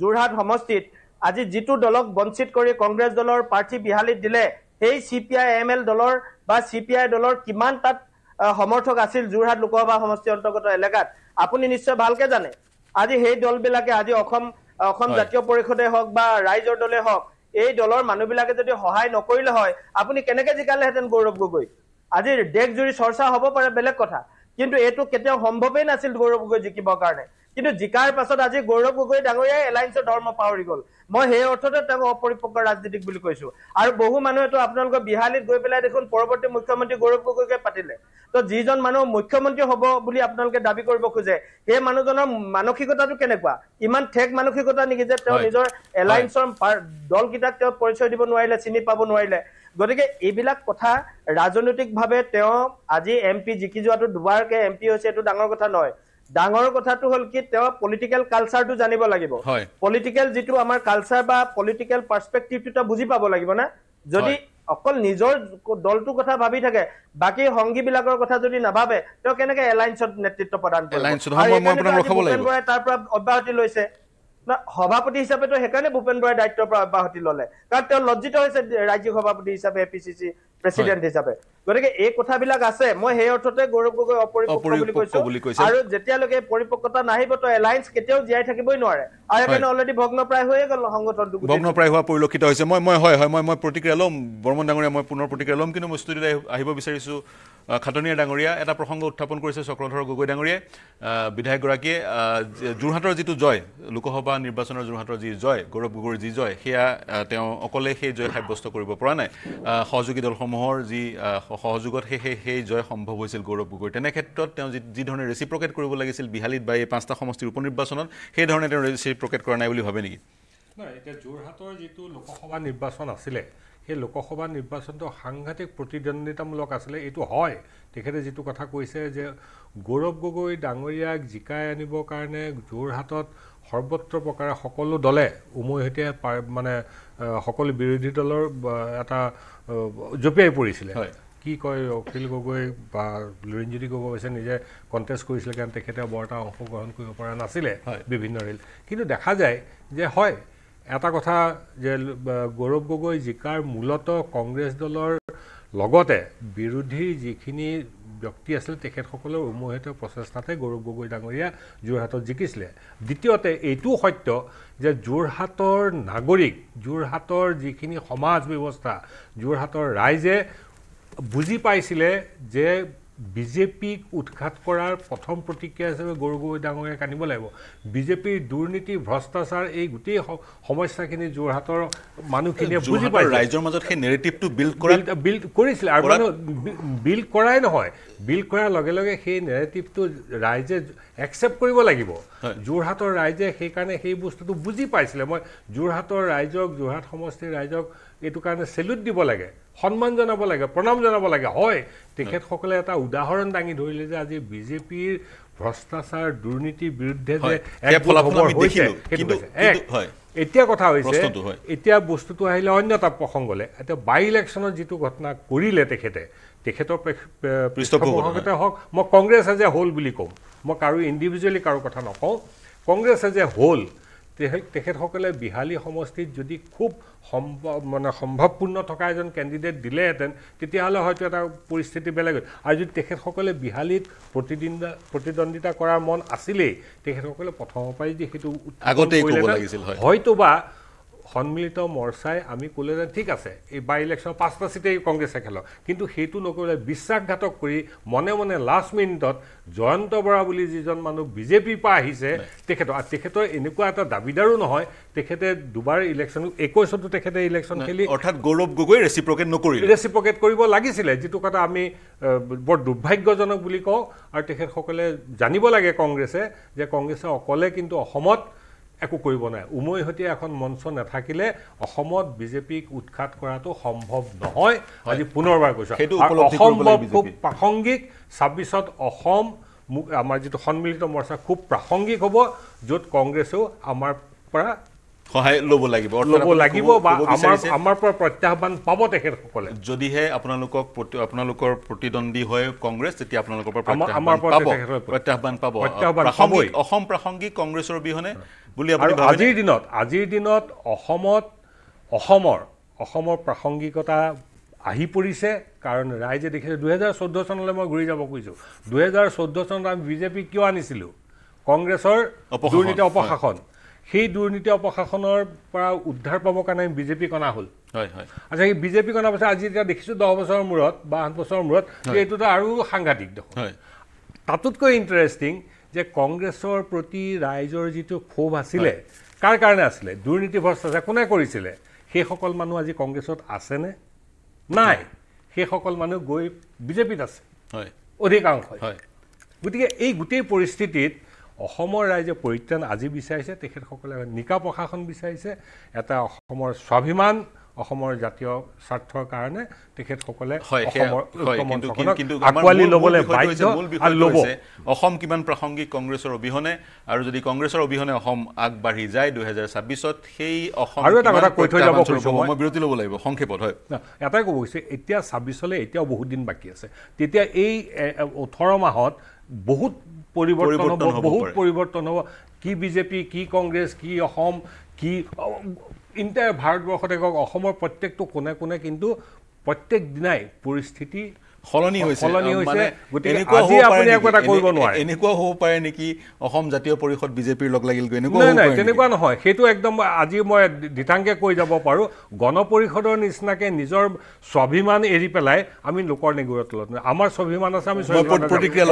[SPEAKER 4] যোৰহাট সমষ্টিত আজি যিটো দলক বঞ্চিত কৰি কংগ্ৰেছ দলৰ প্ৰাৰ্থী বিহালীত দিলে সেই C P I M L দলৰ বা চি পি আই দলৰ কিমান তাত সমৰ্থক আছিল যোৰহাট লোকসভা সমষ্টিৰ অন্তৰ্গত এলেকাত? আপুনি নিশ্চয় ভালকে জানে। আজি সেই দলবিলাকে আজি অসম অসম। জাতীয় পৰিষদে হওক বা ৰাইজৰ দলে হওক এই দলৰ মানুহবিলাকে যদি সহায় নকৰিলে হয় আপুনি কেনেকে জিকালেহেঁতেন গৌৰৱ গগৈ? আজি দেশজুৰি চৰ্চা হ'ব পাৰে বেলেগ কথা। কিন্তু এইটো কেতিয়াও সম্ভৱেই নাছিল গৌৰৱ গগৈ জিকিবৰ কাৰণে। কিন্তু জিকাৰ পাছত আজি গৌৰৱ গগৈ ডাঙৰীয়াই এলায়েন্সৰ ধৰ্ম পাহৰি গ'ল। মই সেই অৰ্থতে তেওঁক অপৰিপক্ক ৰাজনীতিক বুলি কৈছো। আৰু বহু মানুহেতো আপোনালোকৰ বিহালীত গৈ পেলাই দেখোন পৰৱৰ্তী মুখ্যমন্ত্ৰী গৌৰৱ গগৈকে পাতিলে। তো যিজন মানুহ মুখ্যমন্ত্ৰী হ'ব বুলি আপোনালোকে দাবী কৰিব খোজে সেই মানুহজনৰ মানসিকতাটো কেনেকুৱা? ইমান ঠেক মানসিকতা নেকি যে তেওঁ। নিজৰ এলায়েন্সৰ দলকেইটাক তেওঁ পৰিচয় দিব নোৱাৰিলে চিনি পাব নোৱাৰিলে। গতিকে এইবিলাক কথা ৰাজনৈতিকভাৱে তেওঁ আজি এম পি জিকি যোৱাটো দুবাৰকে এম পি হৈছে এইটো ডাঙৰ কথা নহয়। ডাঙৰ কথাটো হ'ল কি তেওঁ পলিটিকেল কালচাৰটো জানিব লাগিব। পলিটিকেল যিটো আমাৰ কালচাৰ বা পলিটিকেল পাৰ্চপেক্টিভটো তেওঁ বুজি পাব লাগিব না? যদি। অকল নিজৰ দলটোৰ কথা ভাবি থাকে বাকী সংগী বিলাকৰ কথা যদি নাভাবে তেওঁ কেনেকে এলায়েন্সত নেতৃত্ব প্ৰদান কৰিব? তাৰ পৰা অব্যাহতি লৈছে। না, সভাপতি হিচাপেতো সেইকাৰণে ভূপেন বৰাই দায়িত্বৰ পৰা অব্যাহতি ললে। কাৰণ তেওঁ লজ্জিত হৈছে ৰাজ্যিক সভাপতি হিচাপে A P C C president হিচাপে। গতিকে এই কথাবিলাক আছে। মই সেই অৰ্থতে গৌৰৱ গগৈ অপৰিপক্ক বুলি কৈছো। আৰু যেতিয়ালৈকে পৰিপক্কতা নাহিব তো এলায়েন্স কেতিয়াও জীয়াই থাকিবই নোৱাৰে। আৰু সেইকাৰণে অলৰেডি ভগ্নপ্ৰায় হৈয়ে গ'ল সংগঠনটো গোটেইটো।
[SPEAKER 1] ভগ্নপ্ৰায় হোৱা পৰিলক্ষিত হৈছে। মই মই হয় হয়। মই মই প্ৰতিক্ৰিয়া ল'ম। বৰ্মন ডাঙৰীয়া মই পুনৰ প্ৰতিক্ৰিয়া ল'ম। কিন্তু মই ষ্টুডিঅ'ত আহি- আহিব বিচাৰিছোঁ। খাটনীয়া ডাঙৰীয়া এটা প্ৰসংগ উত্থাপন কৰিছে চক্ৰধৰ গগৈ ডাঙৰীয়াই। বিধায়কগৰাকীয়ে যোৰহাটৰ যিটো জয় লোকসভা নিৰ্বাচনৰ যোৰহাটৰ যি জয় গৌৰৱ গগৈৰ যি জয় সেয়া তেওঁ অকলে সেই জয় সাব্যস্ত কৰিব পৰা নাই। সহযোগী দলসমূহৰ যি সহযোগত সেই সেই সেই জয় সম্ভৱ হৈছিল গৌৰৱ গগৈৰ। তেনে ক্ষেত্ৰত তেওঁ যি যি ধৰণে ৰেচিপ্ৰকেট কৰিব লাগিছিল বিহালীত বা এই পাঁচটা সমষ্টিৰ উপ নিৰ্বাচনত সেই ধৰণে তেওঁ ৰেচিপ্ৰকেট কৰা নাই বুলি ভাবে নেকি?
[SPEAKER 3] নাই এতিয়া যোৰহাটৰ যিটো লোকসভা নিৰ্বাচন আছিলে সেই লোকসভা নিৰ্বাচনটো সাংঘাতিক প্ৰতিদ্বন্দ্বিতামূলক আছিলে এইটো হয় তেখেতে যিটো কথা কৈছে যে গৌৰৱ গগৈ ডাঙৰীয়াক জিকাই আনিবৰ কাৰণে যোৰহাটত সৰ্বত্ৰ প্ৰকাৰে সকলো দলে উমৈহতীয়া পাৰ- মানে সকলো বিৰোধী দলৰ এটা জঁপিয়াই পৰিছিলে
[SPEAKER 1] হয়।
[SPEAKER 3] কি কয় অখিল গগৈ বা লুৰিণজ্যোতি গগৈ হৈছে নিজে কণ্টেষ্ট কৰিছিলে কাৰণ তেখেতে বৰ এটা অংশগ্ৰহণ কৰিব পৰা নাছিলে। বিভিন্ন ৰেল কিন্তু দেখা যায় যে হয় এটা কথা যে গৌৰৱ গগৈ জিকাৰ মূলত কংগ্ৰেছ দলৰ লগতে বিৰোধী যিখিনি ব্যক্তি আছিল তেখেতসকলৰ উমৈহতীয়া প্ৰচেষ্টাতে গৌৰৱ গগৈ ডাঙৰীয়া যোৰহাটত জিকিছিলে। দ্বিতীয়তে এইটোও সত্য যে যোৰহাটৰ নাগৰিক যোৰহাটৰ যিখিনি সমাজ ব্যৱস্থা যোৰহাটৰ ৰাইজে বুজি পাইছিলে যে বিজেপিক উৎখাত কৰাৰ প্ৰথম প্ৰতিক্ৰিয়া হিচাপে গৌৰৱ গগৈ ডাঙৰীয়াক আনিব লাগিব। বিজেপিৰ দুৰ্নীতি ভ্ৰষ্টাচাৰ এই গোটেই সমস্যাখিনি যোৰহাটৰ মানুহখিনিয়ে বুজি পাইছে।
[SPEAKER 1] ৰাইজৰ মাজত সেই নেৰেটিভটো বিল্ড কৰা
[SPEAKER 3] বিল্ড কৰিছিলে আৰু বিল্ড কৰাই নহয়। বিল্ড কৰাৰ লগে লগে সেই নেৰেটিভটো ৰাইজে একচেপ্ট কৰিব লাগিব। যোৰহাটৰ ৰাইজে সেইকাৰণে সেই বস্তুটো বুজি পাইছিলে মই যোৰহাটৰ ৰাইজক যোৰহাট সমষ্টিৰ ৰাইজক এইটো কাৰণে চেলুট দিব লাগে সন্মান জনাব লাগে প্ৰণাম জনাব লাগে হয় তেখেতসকলে এটা উদাহৰণ দাঙি ধৰিলে যে আজি বিজেপিৰ ভ্ৰষ্টাচাৰ দুৰ্নীতিৰ বিৰুদ্ধে যে। এতিয়া কথা হৈছে। এতিয়া বস্তুটো আহিলে অন্য এটা প্ৰসংগলৈ এতিয়া বাই ইলেকশ্যনত যিটো ঘটনা কৰিলে তেখেতে তেখেতৰ
[SPEAKER 1] পৃষ্ঠপোষকতা,
[SPEAKER 3] হওক মই কংগ্ৰেছ এজ এ হ'ল বুলি ক'ম মই কাৰো ইণ্ডিভিজুৱেলি কাৰো কথা নকওঁ। কংগ্ৰেছ এজ এ হ'ল তেখেত তেখেতসকলে বিহালী সমষ্টিত যদি খুব সম্ভৱ মানে সম্ভৱপূৰ্ণ থকা এজন কেণ্ডিডেট দিলেহেঁতেন তেতিয়াহ'লে হয়তো এটা পৰিস্থিতি বেলেগ হ'ল আৰু যদি তেখেতসকলে বিহালীত প্ৰতিদ্বন্দ্বিতা প্ৰতিদ্বন্দ্বিতা কৰাৰ মন আছিলেই তেখেতসকলে প্ৰথমৰ পৰাই যদি সেইটো। হয়তো বা সন্মিলিত মৰ্চাই আমি ক'লে যে ঠিক আছে এই বাই ইলেকশ্যন পাঁচটা চিটেই কংগ্ৰেছে খেলক। কিন্তু সেইটো নকৰিলে বিশ্বাসঘাতক কৰি মনে মনে লাষ্ট মিনিটত জয়ন্ত বৰা বুলি যিজন মানুহ বিজেপিৰ পৰা আহিছে তেখেতৰ আৰু তেখেতৰ এনেকুৱা এটা দাবীদাৰো নহয় তেখেতে দুবাৰ ইলেকশ্যন একৈছতো তেখেতে ইলেকশ্যন খেলি
[SPEAKER 1] অৰ্থাৎ গৌৰৱ গগৈ ৰেচিপ্ৰকেট নকৰিলে।
[SPEAKER 3] ৰেচিপ্ৰকেট কৰিব লাগিছিলে যিটো কথা আমি বৰ দুৰ্ভাগ্যজনক বুলি কওঁ আৰু তেখেতসকলে জানিব লাগে কংগ্ৰেছে যে কংগ্ৰেছে অকলে কিন্তু অসমত একো কৰিব নোৱাৰে। উমৈহতীয়া এখন মঞ্চ নাথাকিলে অসমত বিজেপিক উৎখাত কৰাটো সম্ভৱ নহয়। আজি পুনৰবাৰ কৈছোঁ।
[SPEAKER 1] সেইটো
[SPEAKER 3] আৰু
[SPEAKER 1] উপলব্ধি
[SPEAKER 3] অসম
[SPEAKER 1] কৰিব লাগে
[SPEAKER 3] খুব প্ৰাসংগিক। ছাব্বিছত অসম আমাৰ যিটো সন্মিলিত মৰ্চা খুব প্ৰাসংগিক হ'ব য'ত কংগ্ৰেছেও আমাৰ পৰা
[SPEAKER 1] সহায় ল'ব লাগিব।
[SPEAKER 3] ল'ব লাগিব বা আমাৰ পৰা প্ৰত্যাহ্বান পাব তেখেতসকলে।
[SPEAKER 1] যদিহে আপোনালোকক আপোনালোকৰ প্ৰতিদ্বন্দ্বী হয় কংগ্ৰেছ তেতিয়া আপোনালোকৰ পৰা
[SPEAKER 3] আমাৰ-
[SPEAKER 1] প্ৰত্যাহ্বান পাব। অসম প্ৰাসংগিক কংগ্ৰেছৰ অবিহনে বুলি
[SPEAKER 3] আজিৰ দিনত আজিৰ দিনত অসমত অসমৰ অসমৰ প্ৰাসংগিকতা আহি পৰিছে। কাৰণ ৰাইজে দেখিছে দুহেজাৰ চৈধ্য চনলৈ মই ঘূৰি যাব খুজিছোঁ। দুহেজাৰ চৈধ্য চনত আমি বিজেপি কিয় আনিছিলোঁ? কংগ্ৰেছৰ দুৰ্নীতি অপশাসন। সেই দুৰ্নীতি অপশাসনৰ পৰা উদ্ধাৰ পাবৰ কাৰণে আমি বিজেপিক অনা হ'ল।
[SPEAKER 1] হয় হয়।
[SPEAKER 3] আচ্ছা সেই বিজেপিক অনাৰ পাছত আজি এতিয়া দেখিছোঁ দহ বছৰৰ মূৰত বা আঠ বছৰৰ মূৰত যে এইটোতো আৰু সাংঘাতিক দেখোন। তাতোতকৈ ইণ্টাৰেষ্টিং যে কংগ্ৰেছৰ প্ৰতি ৰাইজৰ যিটো ক্ষোভ আছিলে কাৰ কাৰণে আছিলে? দুৰ্নীতি ভ্ৰষ্টাচাৰ কোনে কৰিছিলে? সেইসকল মানুহ আজি কংগ্ৰেছত আছেনে? নাই। সেইসকল মানুহ গৈ বিজেপিত আছে।
[SPEAKER 1] হয়।
[SPEAKER 3] অধিকাংশই।
[SPEAKER 1] হয়।
[SPEAKER 3] গতিকে এই গোটেই পৰিস্থিতিত অসমৰ ৰাইজে পৰিত্ৰাণ আজি বিচাৰিছে তেখেতসকলে নিকা প্ৰশাসন বিচাৰিছে এটা অসমৰ স্বাভিমান অসমৰ জাতীয় স্বাৰ্থৰ কাৰণে তেখেতসকলে
[SPEAKER 1] অসম কিমান প্ৰাসংগিক কংগ্ৰেছৰ অবিহনে আৰু যদি কংগ্ৰেছৰ অবিহনে অসম আগবাঢ়ি যায় দুহেজাৰ ছাব্বিছত সেই অসম
[SPEAKER 3] আৰু এটা কথা কৈ থৈ যাব? মই।
[SPEAKER 1] বিৰতি ল'ব লাগিব সংক্ষেপত হয়
[SPEAKER 3] এটাই ক'ব গৈছে এতিয়া ছাব্বিছলৈ এতিয়াও বহুত দিন বাকী আছে তেতিয়া এই ওঠৰ মাহত বহুত পৰিৱৰ্তন হ'ব বহুত
[SPEAKER 1] পাৰে।
[SPEAKER 3] পৰিৱৰ্তন হ'ব কি বিজেপি কি কংগ্ৰেছ কি অসম কি ইণ্টাৰ ভাৰতবৰ্ষতে কওক অসমৰ প্ৰত্যেকটো কোণে কোণে কিন্তু প্ৰত্যেক দিনাই পৰিস্থিতি
[SPEAKER 1] সলনি হৈছে।
[SPEAKER 3] সলনি হৈছে। গতিকে
[SPEAKER 1] এনেকুৱাও
[SPEAKER 3] আজি
[SPEAKER 1] হ'ব পাৰে
[SPEAKER 3] আপুনি একো এটা
[SPEAKER 1] নেকি?
[SPEAKER 3] কৰিব
[SPEAKER 1] এনে-
[SPEAKER 3] নোৱাৰে।
[SPEAKER 1] এনেকুৱাও হ'ব পাৰে নেকি? অসম জাতীয় পৰিষদ বিজেপিৰ লগ লাগিলগৈ এনেকুৱা
[SPEAKER 3] নাই নাই? তেনেকুৱা নহয়। সেইটো একদম আজি মই দিঠাংকে কৈ যাব পাৰোঁ। গণপৰিষদৰ নিচিনাকে নিজৰ স্বাভিমান এৰি পেলাই আমি লোকৰ নেগুৰৰ তলত। আমাৰ স্বাভিমান আছে আমি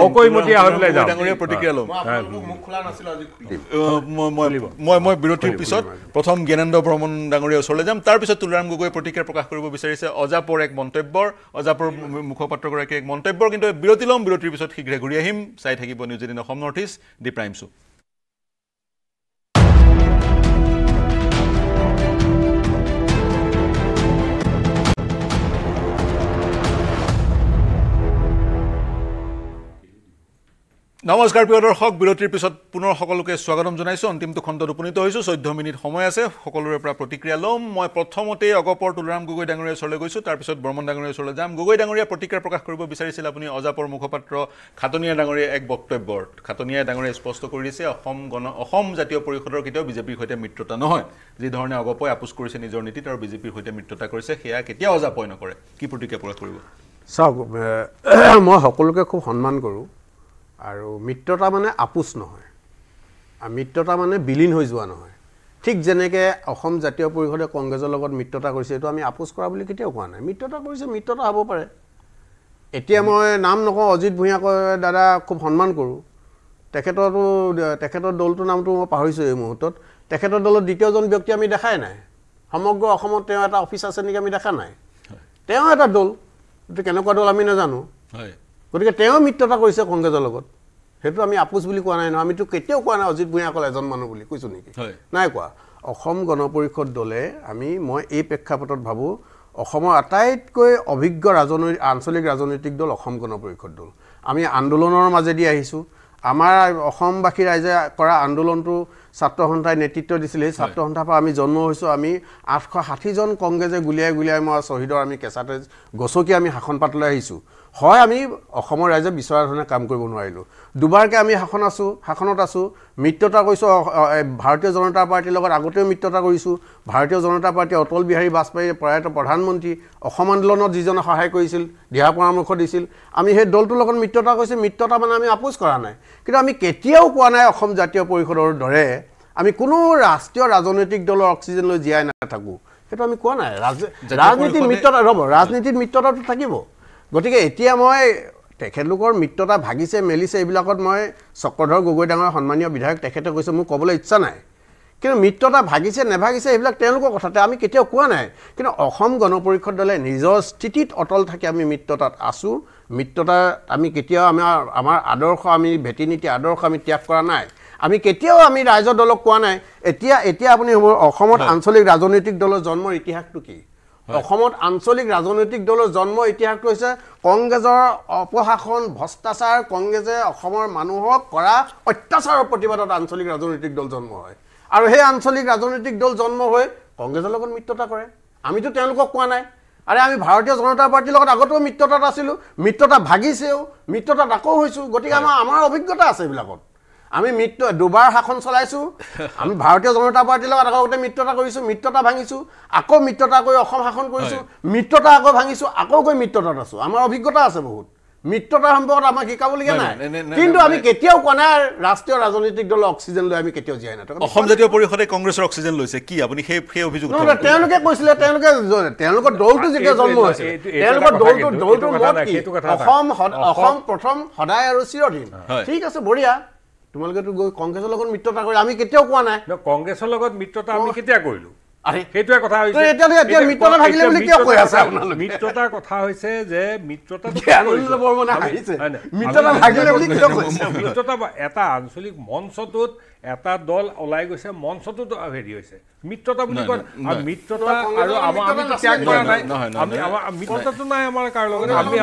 [SPEAKER 3] অকৈমতীয়া হৈ পেলাই যাম।
[SPEAKER 1] ডাঙৰীয়া প্ৰতিক্ৰিয়া ল'ম।
[SPEAKER 6] মই আপোনালোকক মুখ খোলা নাছিলোঁ আজি খুলিম।
[SPEAKER 1] অ, মই- মই- মই মই বিৰতিৰ পিছত প্ৰথম জ্ঞানেন্দ্ৰ বৰ্মন ডাঙৰীয়া ওচৰলৈ যাম। তাৰপিছত তুলাৰাম গগৈ প্ৰতিক্ৰিয়া প্ৰকাশ কৰিব বিচাৰিছে অজাপৰ এক মন্তব্যৰ। অজাপৰ মু- মুখপাত্ৰগৰাকীৰ এক মন্তব্যৰ কিন্তু বিৰতি ল'ম। বিৰতিৰ পিছত শীঘ্ৰে ঘূৰি আহিম। চাই থাকিব news eighteen Asom north east the prime show. নমস্কাৰ প্ৰিয় দৰ্শক। বিৰতিৰ পিছত পুনৰ সকলোকে স্বাগতম জনাইছোঁ। অন্তিমটো খণ্ডত উপনীত হৈছোঁ। চৈধ্য মিনিট সময় আছে। সকলোৰে পৰা প্ৰতিক্ৰিয়া ল'ম। মই প্ৰথমতেই অগপৰ তুলাৰাম গগৈ ডাঙৰীয়াৰ ওচৰলৈ গৈছোঁ। তাৰপিছত বৰ্মন ডাঙৰীয়াৰ ওচৰলৈ যাম। গগৈ ডাঙৰীয়া প্ৰতিক্ৰিয়া প্ৰকাশ কৰিব বিচাৰিছিল। আপুনি অজাপৰ মুখপাত্ৰ খাটনীয়া ডাঙৰীয়া এক বক্তব্যত খাটনীয়া ডাঙৰীয়াই স্পষ্ট কৰি দিছে অসম গণ অসম জাতীয় পৰিষদৰ কেতিয়াও বিজেপিৰ সৈতে মিত্ৰতা নহয়। যিধৰণে অগপই আপোচ কৰিছে নিজৰ নীতিত আৰু বিজেপিৰ সৈতে মিত্ৰতা কৰিছে সেয়া কেতিয়াও অজাপই নকৰে। কি প্ৰতিক্ৰিয়া প্ৰকাশ কৰিব?
[SPEAKER 6] চাওক মই সকলোকে খুব সন্মান কৰোঁ। আৰু মিত্ৰতা মানে আপোচ নহয়। আৰু মিত্ৰতা মানে বিলীন হৈ যোৱা নহয়। ঠিক যেনেকৈ অসম জাতীয় পৰিষদে কংগ্ৰেছৰ লগত মিত্ৰতা কৰিছে এইটো আমি আপোচ কৰা বুলি কেতিয়াও কোৱা নাই। মিত্ৰতা কৰিছে মিত্ৰতা হ'ব পাৰে। এতিয়া মই নাম নকওঁ অজিত ভূঞাকৈ দাদা খুব সন্মান কৰোঁ। তেখেতৰতো তেখেতৰ দলটোৰ নামটো মই পাহৰিছোঁ এই মুহূৰ্তত। তেখেতৰ দলত দ্বিতীয়জন ব্যক্তি আমি দেখাই নাই। সমগ্ৰ অসমত তেওঁ এটা অফিচ আছে নেকি আমি দেখা নাই। তেওঁ এটা দল। এইটো কেনেকুৱা দল আমি নাজানো।
[SPEAKER 1] হয়।
[SPEAKER 6] গতিকে তেওঁ মিত্ৰতা কৰিছে কংগ্ৰেছৰ লগত। সেইটো আমি আপোচ বুলি কোৱা নাই নহয় আমিতো কেতিয়াও কোৱা নাই অজিত ভূঞা অকল এজন মানুহ বুলি কৈছোঁ নেকি। নাই কোৱা। অসম গণ পৰিষদ দলে আমি মই এই প্ৰেক্ষাপটত ভাবোঁ অসমৰ আটাইতকৈ অভিজ্ঞ ৰাজনৈতিক আঞ্চলিক ৰাজনৈতিক দল অসম গণ পৰিষদ দল। আমি আন্দোলনৰ মাজেদি আহিছোঁ। আমাৰ অসমবাসী ৰাইজে কৰা আন্দোলনটো ছাত্ৰ সন্থাই নেতৃত্ব দিছিলে। সেই ছাত্ৰ সন্থাৰ পৰা আমি জন্ম হৈছোঁ। আমি আঠশ ষাঠিজন কংগ্ৰেছে গুলিয়াই গুলিয়াই মৰা শ্বহীদৰ আমি কেঁচাতে গছকি আমি শাসন পাতলৈ আহিছোঁ। হয় আমি অসমৰ ৰাইজে বিচৰা ধৰণে কাম কৰিব নোৱাৰিলোঁ। দুবাৰকৈ আমি শাসন আছোঁ শাসনত আছোঁ মিত্ৰতা কৰিছোঁ ভাৰতীয় জনতা পাৰ্টীৰ লগত আগতেও মিত্ৰতা কৰিছোঁ ভাৰতীয় জনতা পাৰ্টী অটল বিহাৰী বাজপেয়ী প্ৰয়াত প্ৰধানমন্ত্ৰী অসম আন্দোলনত যিজনে সহায় কৰিছিল দিহা পৰামৰ্শ দিছিল আমি সেই দলটোৰ লগত মিত্ৰতা কৰিছোঁ মিত্ৰতা মানে আমি আপোচ কৰা নাই। কিন্তু আমি কেতিয়াও কোৱা নাই অসম জাতীয় পৰিষদৰ দৰে আমি কোনো ৰাষ্ট্ৰীয় ৰাজনৈতিক দলৰ অক্সিজেন লৈ জীয়াই নাথাকোঁ। সেইটো আমি কোৱা নাই। ৰাজ-
[SPEAKER 1] জাতীয়
[SPEAKER 6] ৰাজনীতিত
[SPEAKER 1] পৰিষদে-
[SPEAKER 6] মিত্ৰতা ৰ'ব ৰাজনীতিত মিত্ৰতাটো থাকিব। গতিকে এতিয়া মই তেখেতলোকৰ মিত্ৰতা ভাগিছে মেলিছে এইবিলাকত মই চক্ৰধৰ গগৈ ডাঙৰ সন্মানীয় বিধায়ক তেখেতে কৈছে মোৰ ক'বলৈ ইচ্ছা নাই। কিন্তু মিত্ৰতা ভাগিছে নেভাগিছে এইবিলাক তেওঁলোকৰ কথাতে আমি কেতিয়াও কোৱা নাই। কিন্তু অসম গণ পৰিষদ দলে নিজৰ স্থিতিত অটল থাকি আমি মিত্ৰতাত আছোঁ। মিত্ৰতা আমি কেতিয়াও আমাৰ আমাৰ আদৰ্শ আমি ভেটি নীতি আদৰ্শ আমি ত্যাগ কৰা নাই। আমি কেতিয়াও আমি ৰাইজৰ দলক কোৱা নাই। এতিয়া এতিয়া আপুনি অসমত আঞ্চলিক ৰাজনৈতিক দলৰ জন্মৰ ইতিহাসটো কি? অসমত আঞ্চলিক ৰাজনৈতিক দলৰ জন্ম ইতিহাসটো হৈছে কংগ্ৰেছৰ অপশাসন ভ্ৰষ্টাচাৰ কংগ্ৰেছে অসমৰ মানুহক কৰা অত্যাচাৰৰ প্ৰতিবাদত আঞ্চলিক ৰাজনৈতিক দল জন্ম হয়। আৰু সেই আঞ্চলিক ৰাজনৈতিক দল জন্ম হৈ কংগ্ৰেছৰ লগত মিত্ৰতা কৰে। আমিতো তেওঁলোকক কোৱা নাই। আৰে আমি ভাৰতীয় জনতা পাৰ্টীৰ লগত আগতেও মিত্ৰতাত আছিলোঁ। মিত্ৰতা ভাগিছেও মিত্ৰতাত আকৌ হৈছোঁ। গতিকে আমাৰ আমাৰ অভিজ্ঞতা আছে এইবিলাকত। আমি মিত্ৰ দুবাৰ শাসন চলাইছোঁ। আমি ভাৰতীয় জনতা পাৰ্টীৰ লগত আগতে মিত্ৰতা কৰিছোঁ মিত্ৰতা ভাঙিছোঁ আকৌ মিত্ৰতা কৰি অসম শাসন কৰিছোঁ মিত্ৰতা আকৌ ভাঙিছোঁ আকৌ গৈ মিত্ৰতাত আছোঁ। আমাৰ অভিজ্ঞতা আছে বহুত। মিত্ৰতাৰ সম্পৰ্কত আমাক শিকাবলগীয়া
[SPEAKER 1] নাই,
[SPEAKER 6] কিন্তু আমি। কেতিয়াও কোৱা নাই ৰাষ্ট্ৰীয় ৰাজনৈতিক দলৰ অক্সিজেন লৈ আমি কেতিয়াও জীয়াই নাথাকোঁ।
[SPEAKER 1] অসম জাতীয় পৰিষদে কংগ্ৰেছৰ অক্সিজেন লৈছে। কি? আপুনি সেই সেই অভিযোগ?
[SPEAKER 6] তেওঁলোকে কৈছিলে তেওঁলোকে তেওঁলোকৰ দলটো যেতিয়া জন্ম হৈছিলে
[SPEAKER 3] এইটো
[SPEAKER 6] তেওঁলোকৰ দলটো দলটোৰ মত কি। অসম
[SPEAKER 3] অসম-
[SPEAKER 6] প্ৰথম সদায় আৰু চিৰদিন। ঠিক আছে বঢ়িয়া। তোমালোকেতো গৈ কংগ্ৰেছৰ লগত মিত্ৰতা কৰি আমি কেতিয়াও কোৱা নাই।
[SPEAKER 3] কংগ্ৰেছৰ লগত মিত্ৰতা আমি কেতিয়া কৰিলো? সেইটোৱে কথা হৈছে? মিত্ৰতাৰ কথা হৈছে যে।
[SPEAKER 6] মিত্ৰতা
[SPEAKER 3] মিত্ৰতা এটা আঞ্চলিক মঞ্চটোত এটা দল ওলাই গৈছে মঞ্চটোত হেৰি হৈছে মিত্ৰতা বুলি কয়। মিত্ৰতা আৰু
[SPEAKER 6] লগত
[SPEAKER 3] আমাৰ- আমি
[SPEAKER 6] মিত্ৰতা
[SPEAKER 3] ত্যাগ কৰা
[SPEAKER 1] নাছিলে।
[SPEAKER 3] নাই
[SPEAKER 1] নহয়, নহয়,
[SPEAKER 3] আমি
[SPEAKER 1] নহয়,
[SPEAKER 3] আমাৰ মিত্ৰতাটো নাই আমাৰ কাৰো লগত আমি।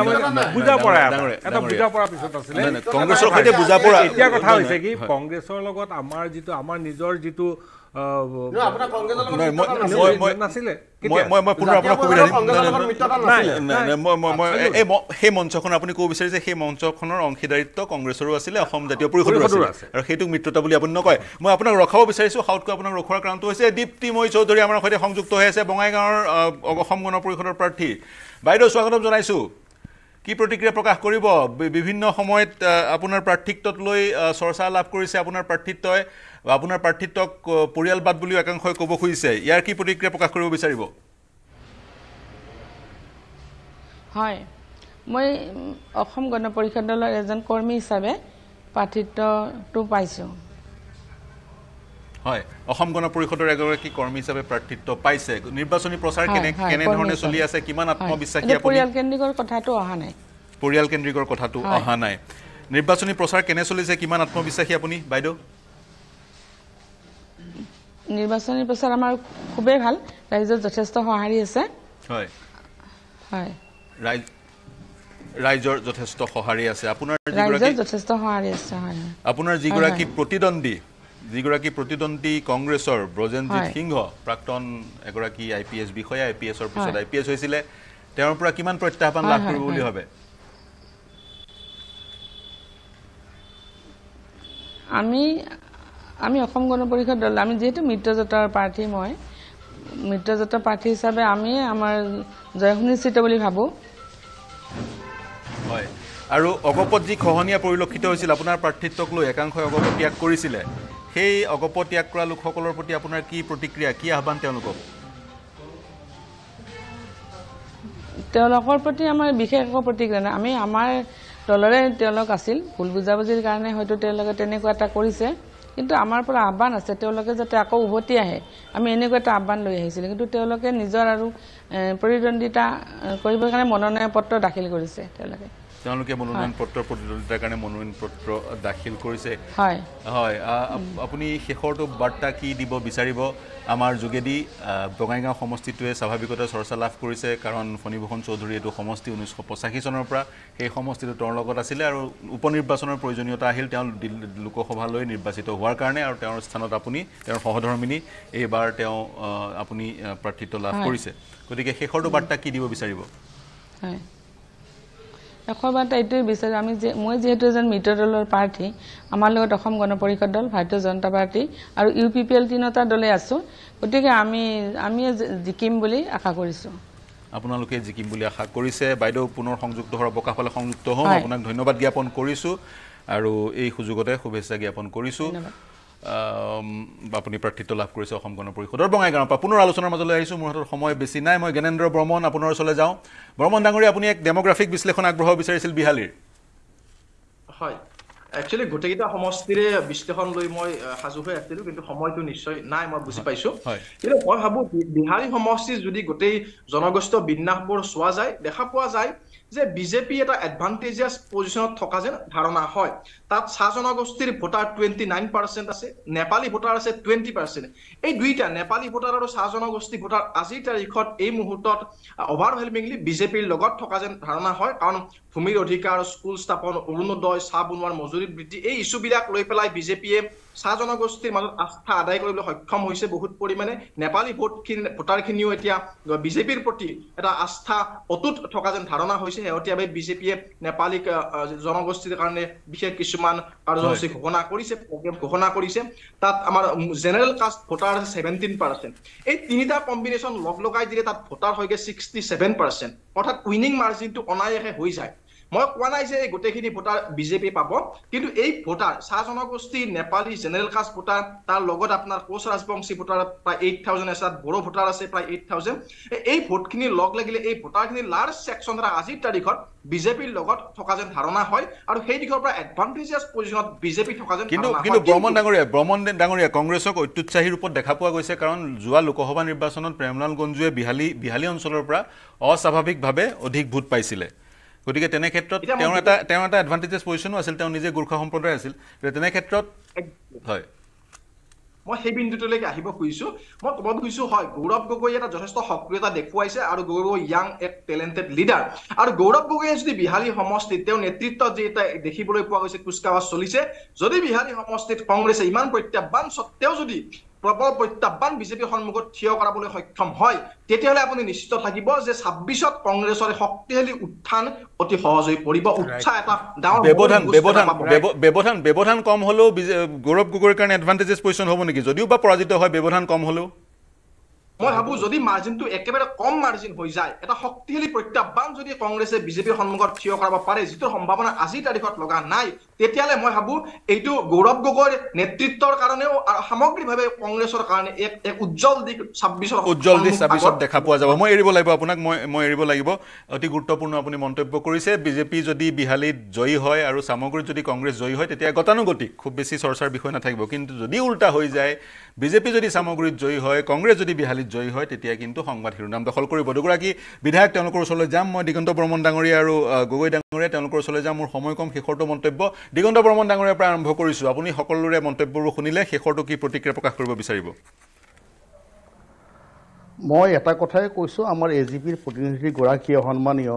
[SPEAKER 3] বুজা পৰা এটা। বুজা পৰা পিছত আছিলে
[SPEAKER 1] নাই, নাই, কংগ্ৰেছৰ সৈতে বুজা পৰা
[SPEAKER 3] এতিয়া কথা হৈছে কি। কংগ্ৰেছৰ লগত আমাৰ যিটো আমাৰ নিজৰ যিটো
[SPEAKER 1] সেই মঞ্চখন আপুনি ক'ব বিচাৰিছে সেই মঞ্চখনৰ অংশীদাৰিত্ব কংগ্ৰেছৰো আছিলে অসম জাতীয় পৰিষদৰো আছিলে।
[SPEAKER 3] আছে।
[SPEAKER 1] আৰু সেইটোক মিত্ৰতা বুলি আপুনি নকয়। মই আপোনাক ৰখাব বিচাৰিছোঁ সাউতকৈ আপোনাক ৰখোৱাৰ কাৰণটো হৈছে দীপ্তিময় চৌধুৰী আমাৰ সৈতে সংযুক্ত হৈ আছে বঙাইগাঁৱৰ অসম গণ পৰিষদৰ প্ৰাৰ্থী। বাইদেউ স্বাগতম জনাইছোঁ। কি প্ৰতিক্ৰিয়া প্ৰকাশ কৰিব? বিভিন্ন সময়ত আপোনাৰ প্ৰাৰ্থিত্বক লৈ চৰ্চা লাভ কৰিছে আপোনাৰ প্ৰাৰ্থিত্বই। আপোনাৰ প্ৰাৰ্থিত্বক পৰিয়ালবাদ বুলিও একাংশই ক'ব খুজিছে। ইয়াৰ কি প্ৰতিক্ৰিয়া প্ৰকাশ কৰিব বিচাৰিব?
[SPEAKER 7] হয়। মই অসম গণ পৰিষদ দলৰ এজন কৰ্মী হিচাপে প্ৰাৰ্থিত্বটো পাইছোঁ।
[SPEAKER 1] হয়। অসম গণ পৰিষদৰ এগৰাকী কৰ্মী হিচাপে প্ৰাৰ্থিত্ব পাইছে। নিৰ্বাচনী প্ৰচাৰ কেনে কেনেধৰণে চলি। আছে কিমান। আত্মবিশ্বাসী
[SPEAKER 7] পৰিয়াল কেন্দ্ৰিকৰ কথাটো অহা নাই।
[SPEAKER 1] পৰিয়াল কেন্দ্ৰিকৰ কথাটো। অহা নাই। নিৰ্বাচনী প্ৰচাৰ কেনে চলিছে কিমান আত্মবিশ্বাসী আপুনি? বাইদেউ?
[SPEAKER 7] নিৰ্বাচনী প্ৰচাৰ আমাৰ খুবেই ভাল। ৰাইজৰ যথেষ্ট সঁহাৰি আছে।
[SPEAKER 1] হয়।
[SPEAKER 7] হয়।
[SPEAKER 1] ৰাইজ ৰাইজৰ যথেষ্ট সঁহাৰি আছে। আপোনাৰ
[SPEAKER 7] যথেষ্ট সঁহাৰি আছে হয় হয়।
[SPEAKER 1] আপোনাৰ যিগৰাকী প্ৰতিদ্বন্দ্বী যিগৰাকী প্ৰতিদ্বন্দ্বী কংগ্ৰেছৰ ব্ৰজেনজিৎ
[SPEAKER 7] হয়।
[SPEAKER 1] সিংহ প্ৰাক্তন এগৰাকী আই পি এছ বিষয়া আই পি এছৰ পিছত
[SPEAKER 7] হয়।
[SPEAKER 1] আই পি এছ হৈছিলে তেওঁৰ পৰা কিমান প্ৰত্যাহ্বান
[SPEAKER 7] হয়,
[SPEAKER 1] লাভ
[SPEAKER 7] হয়,
[SPEAKER 1] কৰিব বুলি
[SPEAKER 7] হয়।
[SPEAKER 1] ভাবে?
[SPEAKER 7] আমি আমি অসম গণ পৰিষদ দল আমি যিহেতু মিত্ৰজোঁটৰ প্ৰাৰ্থী মই মিত্ৰজোঁটৰ প্ৰাৰ্থী হিচাপে আমি আমাৰ জয় সুনিশ্চিত বুলি ভাবোঁ।
[SPEAKER 1] হয়। আৰু অগপত যি খহনীয়া পৰিলক্ষিত হৈছিল আপোনাৰ প্ৰাৰ্থিত্বক লৈ একাংশই অগপ ত্যাগ কৰিছিলে সেই অগপ ত্যাগ কৰা লোকসকলৰ প্ৰতি আপোনাৰ কি প্ৰতিক্ৰিয়া কি আহ্বান তেওঁলোকক?
[SPEAKER 7] তেওঁলোকৰ প্ৰতি আমাৰ বিশেষ একো প্ৰতিক্ৰিয়া নাই। আমি আমাৰ দলৰে তেওঁলোক আছিল ভুল বুজাবুজিৰ কাৰণে হয়তো তেওঁলোকে তেনেকুৱা এটা কৰিছে। কিন্তু আমাৰ পৰা আহ্বান আছে তেওঁলোকে যাতে আকৌ উভতি আহে। আমি এনেকুৱা এটা আহ্বান লৈ আহিছিলোঁ। কিন্তু তেওঁলোকে নিজৰ আৰু প্ৰতিদ্বন্দ্বিতা কৰিবৰ কাৰণে মনোনয়ন পত্ৰ দাখিল কৰিছে তেওঁলোকে।
[SPEAKER 1] তেওঁলোকে মনোনয়ন পত্ৰ প্ৰতিদ্বন্দ্বিতাৰ কাৰণে মনোনয়ন পত্ৰ দাখিল কৰিছে।
[SPEAKER 7] হয়।
[SPEAKER 1] আপুনি শেষৰটো বাৰ্তা কি দিব বিচাৰিব? আমাৰ যোগেদি বঙাইগাঁও সমষ্টিটোৱে স্বাভাৱিকতে চৰ্চা লাভ কৰিছে কাৰণ ফণীভূষণ চৌধুৰী এইটো সমষ্টি ঊনৈছশ পঁচাশী চনৰ পৰা। সেই সমষ্টিটো তেওঁৰ লগত আছিলে আৰু উপ নিৰ্বাচনৰ প্ৰয়োজনীয়তা আহিল তেওঁ লোকসভালৈ নিৰ্বাচিত হোৱাৰ কাৰণে আৰু তেওঁৰ স্থানত আপুনি তেওঁৰ সহধৰ্মিনী এইবাৰ তেওঁ আপুনি প্ৰাৰ্থিত্ব লাভ। কৰিছে। গতিকে শেষৰটো বাৰ্তা কি দিব বিচাৰিব?
[SPEAKER 7] হয়। এশবাৰ এইটোৱে বিচাৰোঁ। আমি যে মই যিহেতু এজন মিত্ৰ দলৰ প্ৰাৰ্থী আমাৰ লগত অসম গণ পৰিষদ দল ভাৰতীয় জনতা পাৰ্টী আৰু ইউ পি পি এল তিনিওটা দলে আছোঁ। গতিকে আমি আমি জিকিম বুলি আশা কৰিছোঁ।
[SPEAKER 1] আপোনালোকে জিকিম বুলি আশা কৰিছে। বাইদেউ পুনৰ সংযুক্ত হোৱাৰ অৱকাশ পালে সংযুক্ত হ'ম। আপোনাক ধন্যবাদ জ্ঞাপন কৰিছোঁ। আৰু এই সুযোগতে শুভেচ্ছা জ্ঞাপন কৰিছোঁ। আপুনি প্ৰাৰ্থিত্ব লাভ কৰিছে অসম গণ পৰিষদৰ বঙাইগাঁৱৰ পৰা। পুনৰ আলোচনাৰ মাজলৈ আহিছোঁ মোৰ হাতত সময় বেছি নাই। মই জ্ঞানেন্দ্ৰ বৰ্মন আপোনাৰ ওচৰলৈ যাওঁ। বৰ্মন ডাঙৰীয়া আপুনি এক ডেম'গ্ৰাফিক বিশ্লেষণ আগবঢ়াব বিচাৰিছিল বিহালীৰ।
[SPEAKER 5] হয় একচুৱেলি গোটেইকেইটা সমষ্টিৰে বিশ্লেষণ লৈ মই সাজু হৈ আছিলো কিন্তু সময়টো নিশ্চয় নাই মই বুজি পাইছো।
[SPEAKER 1] হয়।
[SPEAKER 5] কিন্তু মই ভাবো বিহাৰী সমষ্টিৰ যদি গোটেই জনগোষ্ঠীয় বিন্যাসবোৰ চোৱা যায় দেখা পোৱা যায় যে বিজেপি এটা এডভান্টেজিয়াছ পজিশ্যনত থকা যেন ধাৰণা হয়। তাত চাহ জনগোষ্ঠীৰ ভোটাৰ টুৱেণ্টি নাইন পাৰ্চেণ্ট আছে নেপালী ভোটাৰ আছে টুৱেণ্টি পাৰ্চেণ্ট এই দুইটা নেপালী ভোটাৰ আৰু চাহ জনগোষ্ঠী ভোটাৰ আজিৰ তাৰিখত এই মুহূৰ্তত অভাৰৱেলমিংলি বিজেপিৰ লগত থকা যেন ধাৰণা হয়। কাৰণ ভূমিৰ অধিকাৰ স্কুল স্থাপন অৰুণোদয় চাহ বনোৱাৰ মজুৰি বৃদ্ধি এই ইছ্যুবিলাক লৈ পেলাই বিজেপিয়ে চাহ জনগোষ্ঠীৰ মাজত আস্থা আদায় কৰিবলৈ সক্ষম হৈছে বহুত পৰিমাণে। নেপালী ভোটখিনি ভোটাৰখিনিও এতিয়া বিজেপিৰ প্ৰতি এটা আস্থা অটুট থকা যেন ধাৰণা হৈছে। শেহতীয়াভাৱে বিজেপিয়ে আহ, জনগোষ্ঠীৰ কাৰণে বিশেষ কিছুমান কাৰ্যসূচী ঘোষণা কৰিছে প্ৰগ্ৰেম ঘোষণা কৰিছে। তাত আমাৰ জেনেৰেল কাষ্ট ভোটাৰ আছে ছেভেণ্টিন পাৰ্চেণ্ট এই তিনিটা কম্বিনেশ্যন লগ লগাই দিলে তাত ভোটাৰ হয়গে ছিক্সটি ছেভেন পাৰ্চেণ্ট অৰ্থাৎ উইনিং মাৰ্জিনটো অনায়াসে হৈ যায়। মই কোৱা নাই যে এই গোটেইখিনি ভোটাৰ বিজেপি পাব কিন্তু এই ভোটাৰ চাহ জনগোষ্ঠী নেপালী জেনেৰেল কাষ্ট ভোটাৰ তাৰ লগত আপোনাৰ কোচ ৰাজবংশী ভোটাৰ প্ৰায় এইট থাউজেণ্ড আছে বড়ো ভোটাৰ আছে প্ৰায় এইট থাউজেণ্ড এই ভোটখিনি লগ লাগিলে এই ভোটাৰখিনি লাৰ্জ ছেকশ্যন দ্বাৰা আজিৰ তাৰিখত বিজেপিৰ লগত থকা যেন ধাৰণা হয় আৰু সেই দিশৰ পৰা এডভান্টেজিয়াছ পজিশ্যনত বিজেপি থকা যেন
[SPEAKER 1] কিন্তু কিন্তু। ব্ৰহ্মণ ডাঙৰীয়া ব্ৰহ্মণ ডাঙৰীয়া কংগ্ৰেছক অত্যুৎসাহী ৰূপত দেখা পোৱা গৈছে কাৰণ যোৱা লোকসভা নিৰ্বাচনত প্ৰেমলাল গঞ্জুৱে বিহালী বিহালী অঞ্চলৰ পৰা অস্বাভাৱিকভাৱে অধিক ভোট পাইছিলে গতিকে তেনে ক্ষেত্ৰত তেওঁৰ এটা তেওঁৰ এটা এডভান্টেজেছ পজিশ্যনো আছিল তেওঁ নিজে গোৰ্খা সম্প্ৰদায় আছিল। তেনে ক্ষেত্ৰত হয়।
[SPEAKER 5] মই সেই বিন্দুটোলৈকে আহিব খুজিছো। মই ক'ব খুজিছো হয় গৌৰৱ গগৈয়ে এটা যথেষ্ট সক্ৰিয়তা দেখুৱাইছে আৰু গৌৰৱ য়াং এক টেলেণ্টেড লিডাৰ আৰু গৌৰৱ গগৈয়ে যদি বিহালী সমষ্টিত তেওঁ নেতৃত্বত যি এটা দেখিবলৈ পোৱা গৈছে কুচকাৱাজ চলিছে যদি বিহালী সমষ্টিত কংগ্ৰেছে ইমান প্ৰত্যাহ্বান স্বত্তেও যদি প্ৰবল প্ৰত্যাহ্বান বিজেপিৰ সন্মুখত থিয় কৰাবলৈ সক্ষম হয়। তেতিয়াহ'লে আপুনি নিশ্চিত থাকিব যে ছাব্বিছত কংগ্ৰেছৰ শক্তিশালী উত্থান অতি সহজ হৈ পৰিব। উৎসাহ এটা ডাঙৰ
[SPEAKER 1] ব্যৱধান ব্যৱধান ব্যৱধান ব্যৱধান কম হ'লেও গৌৰৱ গগৈৰ কাৰণে এডভান্টেজেছ পজিশ্যন হ'ব নেকি? যদিও বা পৰাজিত হয় ব্যৱধান কম হ'লেও।
[SPEAKER 5] মই ভাবো যদি মাৰ্জিনটো একেবাৰে কম মাৰ্জিন হৈ যায় এটা শক্তিশালী প্ৰত্যাহ্বান যদি কংগ্ৰেছে বিজেপিৰ সন্মুখত থিয় কৰাব পাৰে যিটো সম্ভাৱনা আজিৰ তাৰিখত লগা নাই তেতিয়াহ'লে মই ভাবো এইটো গৌৰৱ গগৈৰ নেতৃত্বৰ কাৰণেও আৰু সামগ্ৰিকভাৱে কংগ্ৰেছৰ কাৰণে এক এক উজ্জ্বল দিশ ছাব্বিছৰ
[SPEAKER 1] উজ্জ্বল দিশ ছাব্বিছত দেখা পোৱা যাব। মই এৰিব লাগিব আপোনাক মই মই এৰিব লাগিব। অতি গুৰুত্বপূৰ্ণ আপুনি মন্তব্য কৰিছে বিজেপি যদি বিহালীত জয়ী হয় আৰু চামগুৰিত যদি কংগ্ৰেছ জয়ী হয় তেতিয়া গতানুগতিক খুব বেছি চৰ্চাৰ বিষয় নাথাকিব। কিন্তু যদি উল্টা হৈ যায় বিজেপি যদি চামগুৰিত জয়ী হয় কংগ্ৰেছ যদি বিহালীত জয়ী হয় তেতিয়া কিন্তু সংবাদ শিৰোনাম দখল কৰিব। দুগৰাকী বিধায়ক তেওঁলোকৰ ওচৰলৈ যাম মই। দিগন্ত বৰ্মন ডাঙৰীয়া আৰু গগৈ ডাঙৰীয়া তেওঁলোকৰ ওচৰলৈ যাম। মোৰ সময় কম শেষৰটো মন্তব্য। দিগন্ত বৰ্মন ডাঙৰীয়াৰ পৰা আৰম্ভ কৰিছোঁ। আপুনি সকলোৰে মন্তব্যবোৰ শুনিলে শেষৰটো কি প্ৰতিক্ৰিয়া প্ৰকাশ কৰিব বিচাৰিব?
[SPEAKER 2] মই এটা কথাই কৈছোঁ আমাৰ এ জি পিৰ প্ৰতিনিধিগৰাকীয়ে সন্মানীয়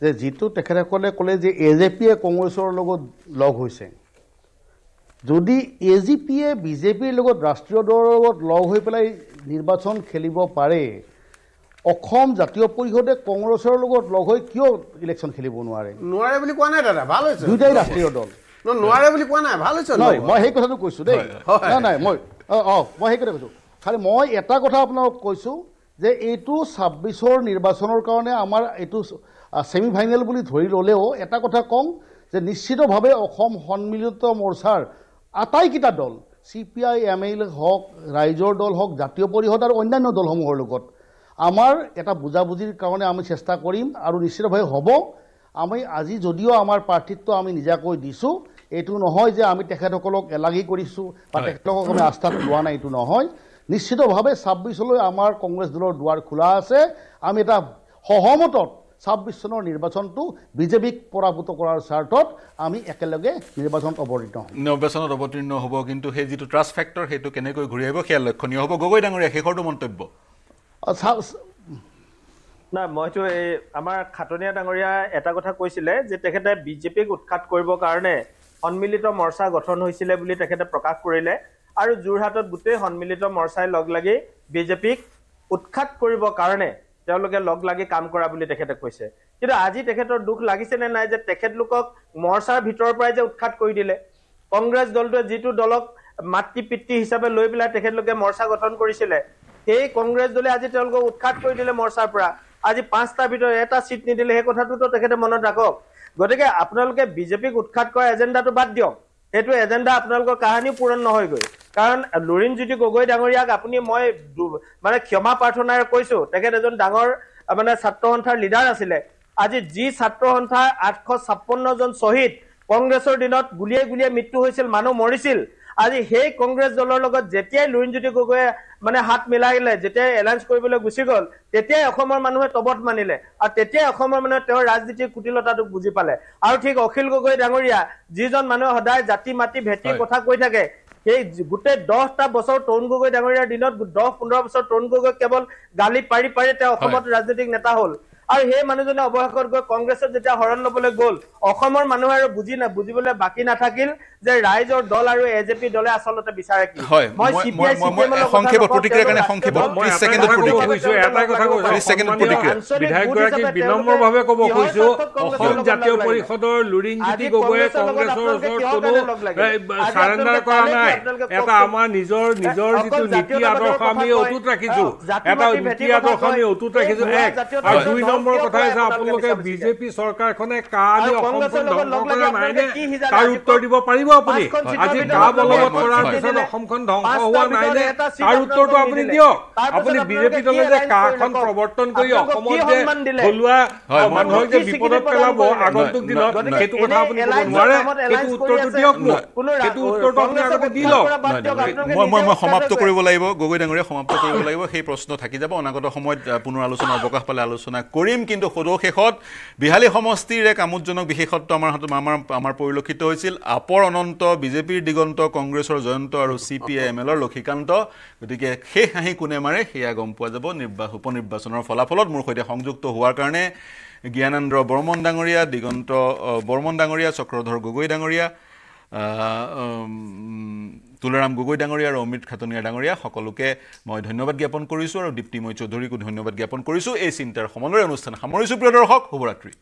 [SPEAKER 2] যে যিটো তেখেতসকলে ক'লে যে এ জে পিয়ে কংগ্ৰেছৰ লগত লগ হৈছে। যদি এ জি পিয়ে বিজেপিৰ লগত ৰাষ্ট্ৰীয় দলৰ লগত লগ হৈ পেলাই নিৰ্বাচন খেলিব পাৰে অসম জাতীয় পৰিষদে কংগ্ৰেছৰ লগত লগ হৈ কিয় ইলেকশ্যন খেলিব নোৱাৰে?
[SPEAKER 6] নোৱাৰে বুলি কোৱা নাই দাদা ভাল হৈছে।
[SPEAKER 2] দুয়োটাই ৰাষ্ট্ৰীয় দল।
[SPEAKER 6] নোৱাৰে বুলি কোৱা নাই ভাল হৈছে।
[SPEAKER 2] নহয়? মই সেই কথাটো কৈছোঁ দেই। নাই নাই মই অঁ অঁ মই সেই কথা কৈছোঁ। খালি মই এটা কথা আপোনালোকক কৈছোঁ যে এইটো ছাব্বিছৰ নিৰ্বাচনৰ কাৰণে আমাৰ এইটো ছেমি ফাইনেল বুলি ধৰি ল'লেও এটা কথা কওঁ যে নিশ্চিতভাৱে অসম সন্মিলিত মৰ্চাৰ আটাইকেইটা দল C P I M L হওক ৰাইজৰ দল হওক জাতীয় পৰিষদ আৰু অন্যান্য দলসমূহৰ লগত। আমাৰ এটা বুজাবুজিৰ কাৰণে আমি চেষ্টা কৰিম আৰু নিশ্চিতভাৱে হ'ব। আমি আজি যদিও আমাৰ প্ৰাৰ্থিত্ব আমি নিজাকৈ দিছোঁ এইটো নহয় যে আমি তেখেতসকলক এলাগী কৰিছোঁ বা তেখেতসকলক আমি আস্থাত লোৱা নাই এইটো নহয়। নিশ্চিতভাৱে ছাব্বিছলৈ আমাৰ কংগ্ৰেছ দলৰ দুৱাৰ খোলা আছে। আমি এটা সহমতত ছাব্বিছ চনৰ নিৰ্বাচনটো বিজেপিক পৰাভূত কৰাৰ স্বাৰ্থত আমি একেলগে নিৰ্বাচনত অৱতীৰ্ণ হ'ম।
[SPEAKER 1] নিৰ্বাচনত অৱতীৰ্ণ হ'ব কিন্তু সেই যিটো ট্ৰাষ্ট ফেক্টৰ সেইটো কেনেকৈ ঘূৰি আহিব সেয়া লক্ষণীয় হ'ব। গগৈ ডাঙৰীয়া শেষৰটো মন্তব্য?
[SPEAKER 4] নাই মইতো এই আমাৰ খাটনীয়া ডাঙৰীয়া এটা কথা কৈছিলে যে তেখেতে বিজেপিক উৎখাত কৰিবৰ কাৰণে সন্মিলিত মৰ্চা গঠন হৈছিলে বুলি তেখেতে প্ৰকাশ কৰিলে। আৰু যোৰহাটত গোটেই সন্মিলিত মৰ্চাই লগ লাগি বিজেপিক উৎখাত কৰিবৰ কাৰণে তেওঁলোকে লগ লাগি কাম কৰা বুলি তেখেতে কৈছে। কিন্তু আজি তেখেতৰ দুখ লাগিছে নে নাই যে তেখেতলোকক মৰ্চাৰ ভিতৰৰ পৰাই যে উৎখাত কৰি দিলে। কংগ্ৰেছ দলটোৱে যিটো দলক মাতৃ পিতৃ হিচাপে লৈ পেলাই তেখেতলোকে মৰ্চা গঠন কৰিছিলে সেই কংগ্ৰেছ দলে আজি তেওঁলোকক উৎখাত কৰি দিলে মৰ্চাৰ পৰা। আজি পাঁচটাৰ ভিতৰত এটা চিট নিদিলে সেই কথাটোতো তেখেতে মনত ৰাখক। গতিকে আপোনালোকে বিজেপিক উৎখাত কৰা এজেণ্ডাটো বাদ দিয়ক। সেইটো এজেণ্ডা আপোনালোকৰ কাহানিও পূৰণ নহয়গৈ। কাৰণ লুৰিণজ্যোতি গগৈ ডাঙৰীয়াক আপুনি মই মানে ক্ষমা প্ৰাৰ্থনাৰে কৈছো তেখেত এজন ডাঙৰ মানে ছাত্ৰ সন্থাৰ লিডাৰ আছিলে। আজি যি ছাত্ৰ সন্থাৰ আঠশ ছাপন্নজন শ্বহীদ কংগ্ৰেছৰ দিনত গুলিয়াই গুলিয়াই মৃত্যু হৈছিল মানুহ মৰিছিল। আজি সেই কংগ্ৰেছ দলৰ লগত যেতিয়াই লুৰিণজ্যোতি গগৈয়ে মানে হাত মিলাইলে যেতিয়াই এলায়েন্স কৰিবলৈ গুচি গ'ল তেতিয়াই অসমৰ মানুহে তবত মানিলে আৰু তেতিয়াই অসমৰ মানুহে তেওঁৰ ৰাজনীতিৰ কুটিলতাটোক বুজি পালে। আৰু ঠিক অখিল গগৈ ডাঙৰীয়া যিজন মানুহে সদায় জাতি মাতি ভেটি
[SPEAKER 1] হয়।
[SPEAKER 4] কথা কৈ থাকে সেই গোটেই দহটা বছৰ তৰুণ গগৈ ডাঙৰীয়াৰ দিনত দহ পোন্ধৰ বছৰ তৰুণ গগৈ কেৱল গালি পাৰি পাৰি তেওঁ অসমত ৰাজনৈতিক নেতা হ'ল। আৰু সেই মানুহজনে অৱশেষত গৈ কংগ্ৰেছত যেতিয়া শৰণ ল'বলৈ গ'ল অসমৰ মানুহে আৰু বুজি না বুজিবলৈ বাকী নাথাকিল। যে ৰাইজৰ দল আৰু এ জে পি দলে আচলতে বিচাৰে কি
[SPEAKER 1] হয়,
[SPEAKER 4] মই
[SPEAKER 1] সংক্ষেপত প্ৰতিক্ৰিয়াৰ কাৰণে সংক্ষেপত ছেকেণ্ডত
[SPEAKER 3] ক'ব
[SPEAKER 1] প্ৰতিক্ৰিয়া।
[SPEAKER 3] খুজিছো এটাই কথা কৈছো
[SPEAKER 1] ছেকেণ্ডত প্ৰতিক্ৰিয়া।
[SPEAKER 3] বিধায়কগৰাকীক বিনম্ৰভাৱে ক'ব অসম জাতীয়? পৰিষদৰ লুৰিণজ্যোতি গগৈয়ে
[SPEAKER 4] কংগ্ৰেছৰ
[SPEAKER 3] ওচৰত কোনো চাৰেণ্ডাৰ কৰা নাই এটা? আমাৰ নিজৰ নিজৰ যিটো নীতি আদৰ্শ আমি অটুট ৰাখিছো এটা নীতি আদৰ্শ আমি অটুট ৰাখিছো এক আৰু দুই নম্বৰ কথা হৈছে
[SPEAKER 4] আপোনালোকে?
[SPEAKER 3] বিজেপি চৰকাৰখনে কালি অসমখন ধ্বংস কৰা নাইনে? তাৰ উত্তৰ দিব পাৰিব আপুনি আজি গা বলবৎ কৰাৰ। পিছত অসমখন ধ্বংস হোৱা
[SPEAKER 4] এটা চিট
[SPEAKER 3] তাৰ উত্তৰটো আপুনি। দিয়ক আপুনি বিজেপি দলে যে কাখন? প্ৰৱৰ্তন কৰি অসমত যে? থলুৱা মানুহক যে বিপদত পেলাব? আগন্তুক দিনত সেইটো কথা আপুনি ক'ব নোৱাৰে সেইটো উত্তৰটো। দিয়ক মোক
[SPEAKER 4] কোনো ৰা-
[SPEAKER 3] সেইটো উত্তৰটো আপুনি আগতে দি লওক
[SPEAKER 1] নাই, নাই, মই মই মই সমাপ্ত। কৰিব লাগিব গগৈ ডাঙৰীয়া সমাপ্ত কৰিব লাগিব সেই প্ৰশ্ন থাকি যাব অনাগত সময়ত পুনৰ আলোচনা অৱকাশ পালে আলোচনা কৰিম কিন্তু সদৌ শেষত বিহালী সমষ্টিৰ এক আমোদজনক বিশেষত্ব আমাৰ হাতত আমাৰ আমাৰ পৰিলক্ষিত হৈছিল আপৰ অনন্ত বিজেপিৰ দিগন্ত কংগ্ৰেছৰ জয়ন্ত আৰু চি পি আই এম এলৰ লক্ষীকান্ত। গতিকে সেই হাঁহি কোনে মাৰে সেয়া গম পোৱা যাব নিৰ্বা উপনিৰ্বাচনৰ ফলাফলত। মোৰ সৈতে সংযুক্ত হোৱাৰ কাৰণে জ্ঞানেন্দ্ৰ বৰ্মন ডাঙৰীয়া দিগন্ত বৰ্মন ডাঙৰীয়া চক্ৰধৰ গগৈ ডাঙৰীয়া তুলাৰাম গগৈ ডাঙৰীয়া আৰু অমৃত খাটনীয়া ডাঙৰীয়া। সকলোকে মই ধন্যবাদ জ্ঞাপন কৰিছোঁ আৰু দীপ্তিময় চৌধুৰীকো ধন্যবাদ জ্ঞাপন কৰিছোঁ। এই চিন্তাৰ সমন্বয় অনুষ্ঠান সামৰিছোঁ। প্ৰিয় দৰ্শক শুভৰাত্ৰি।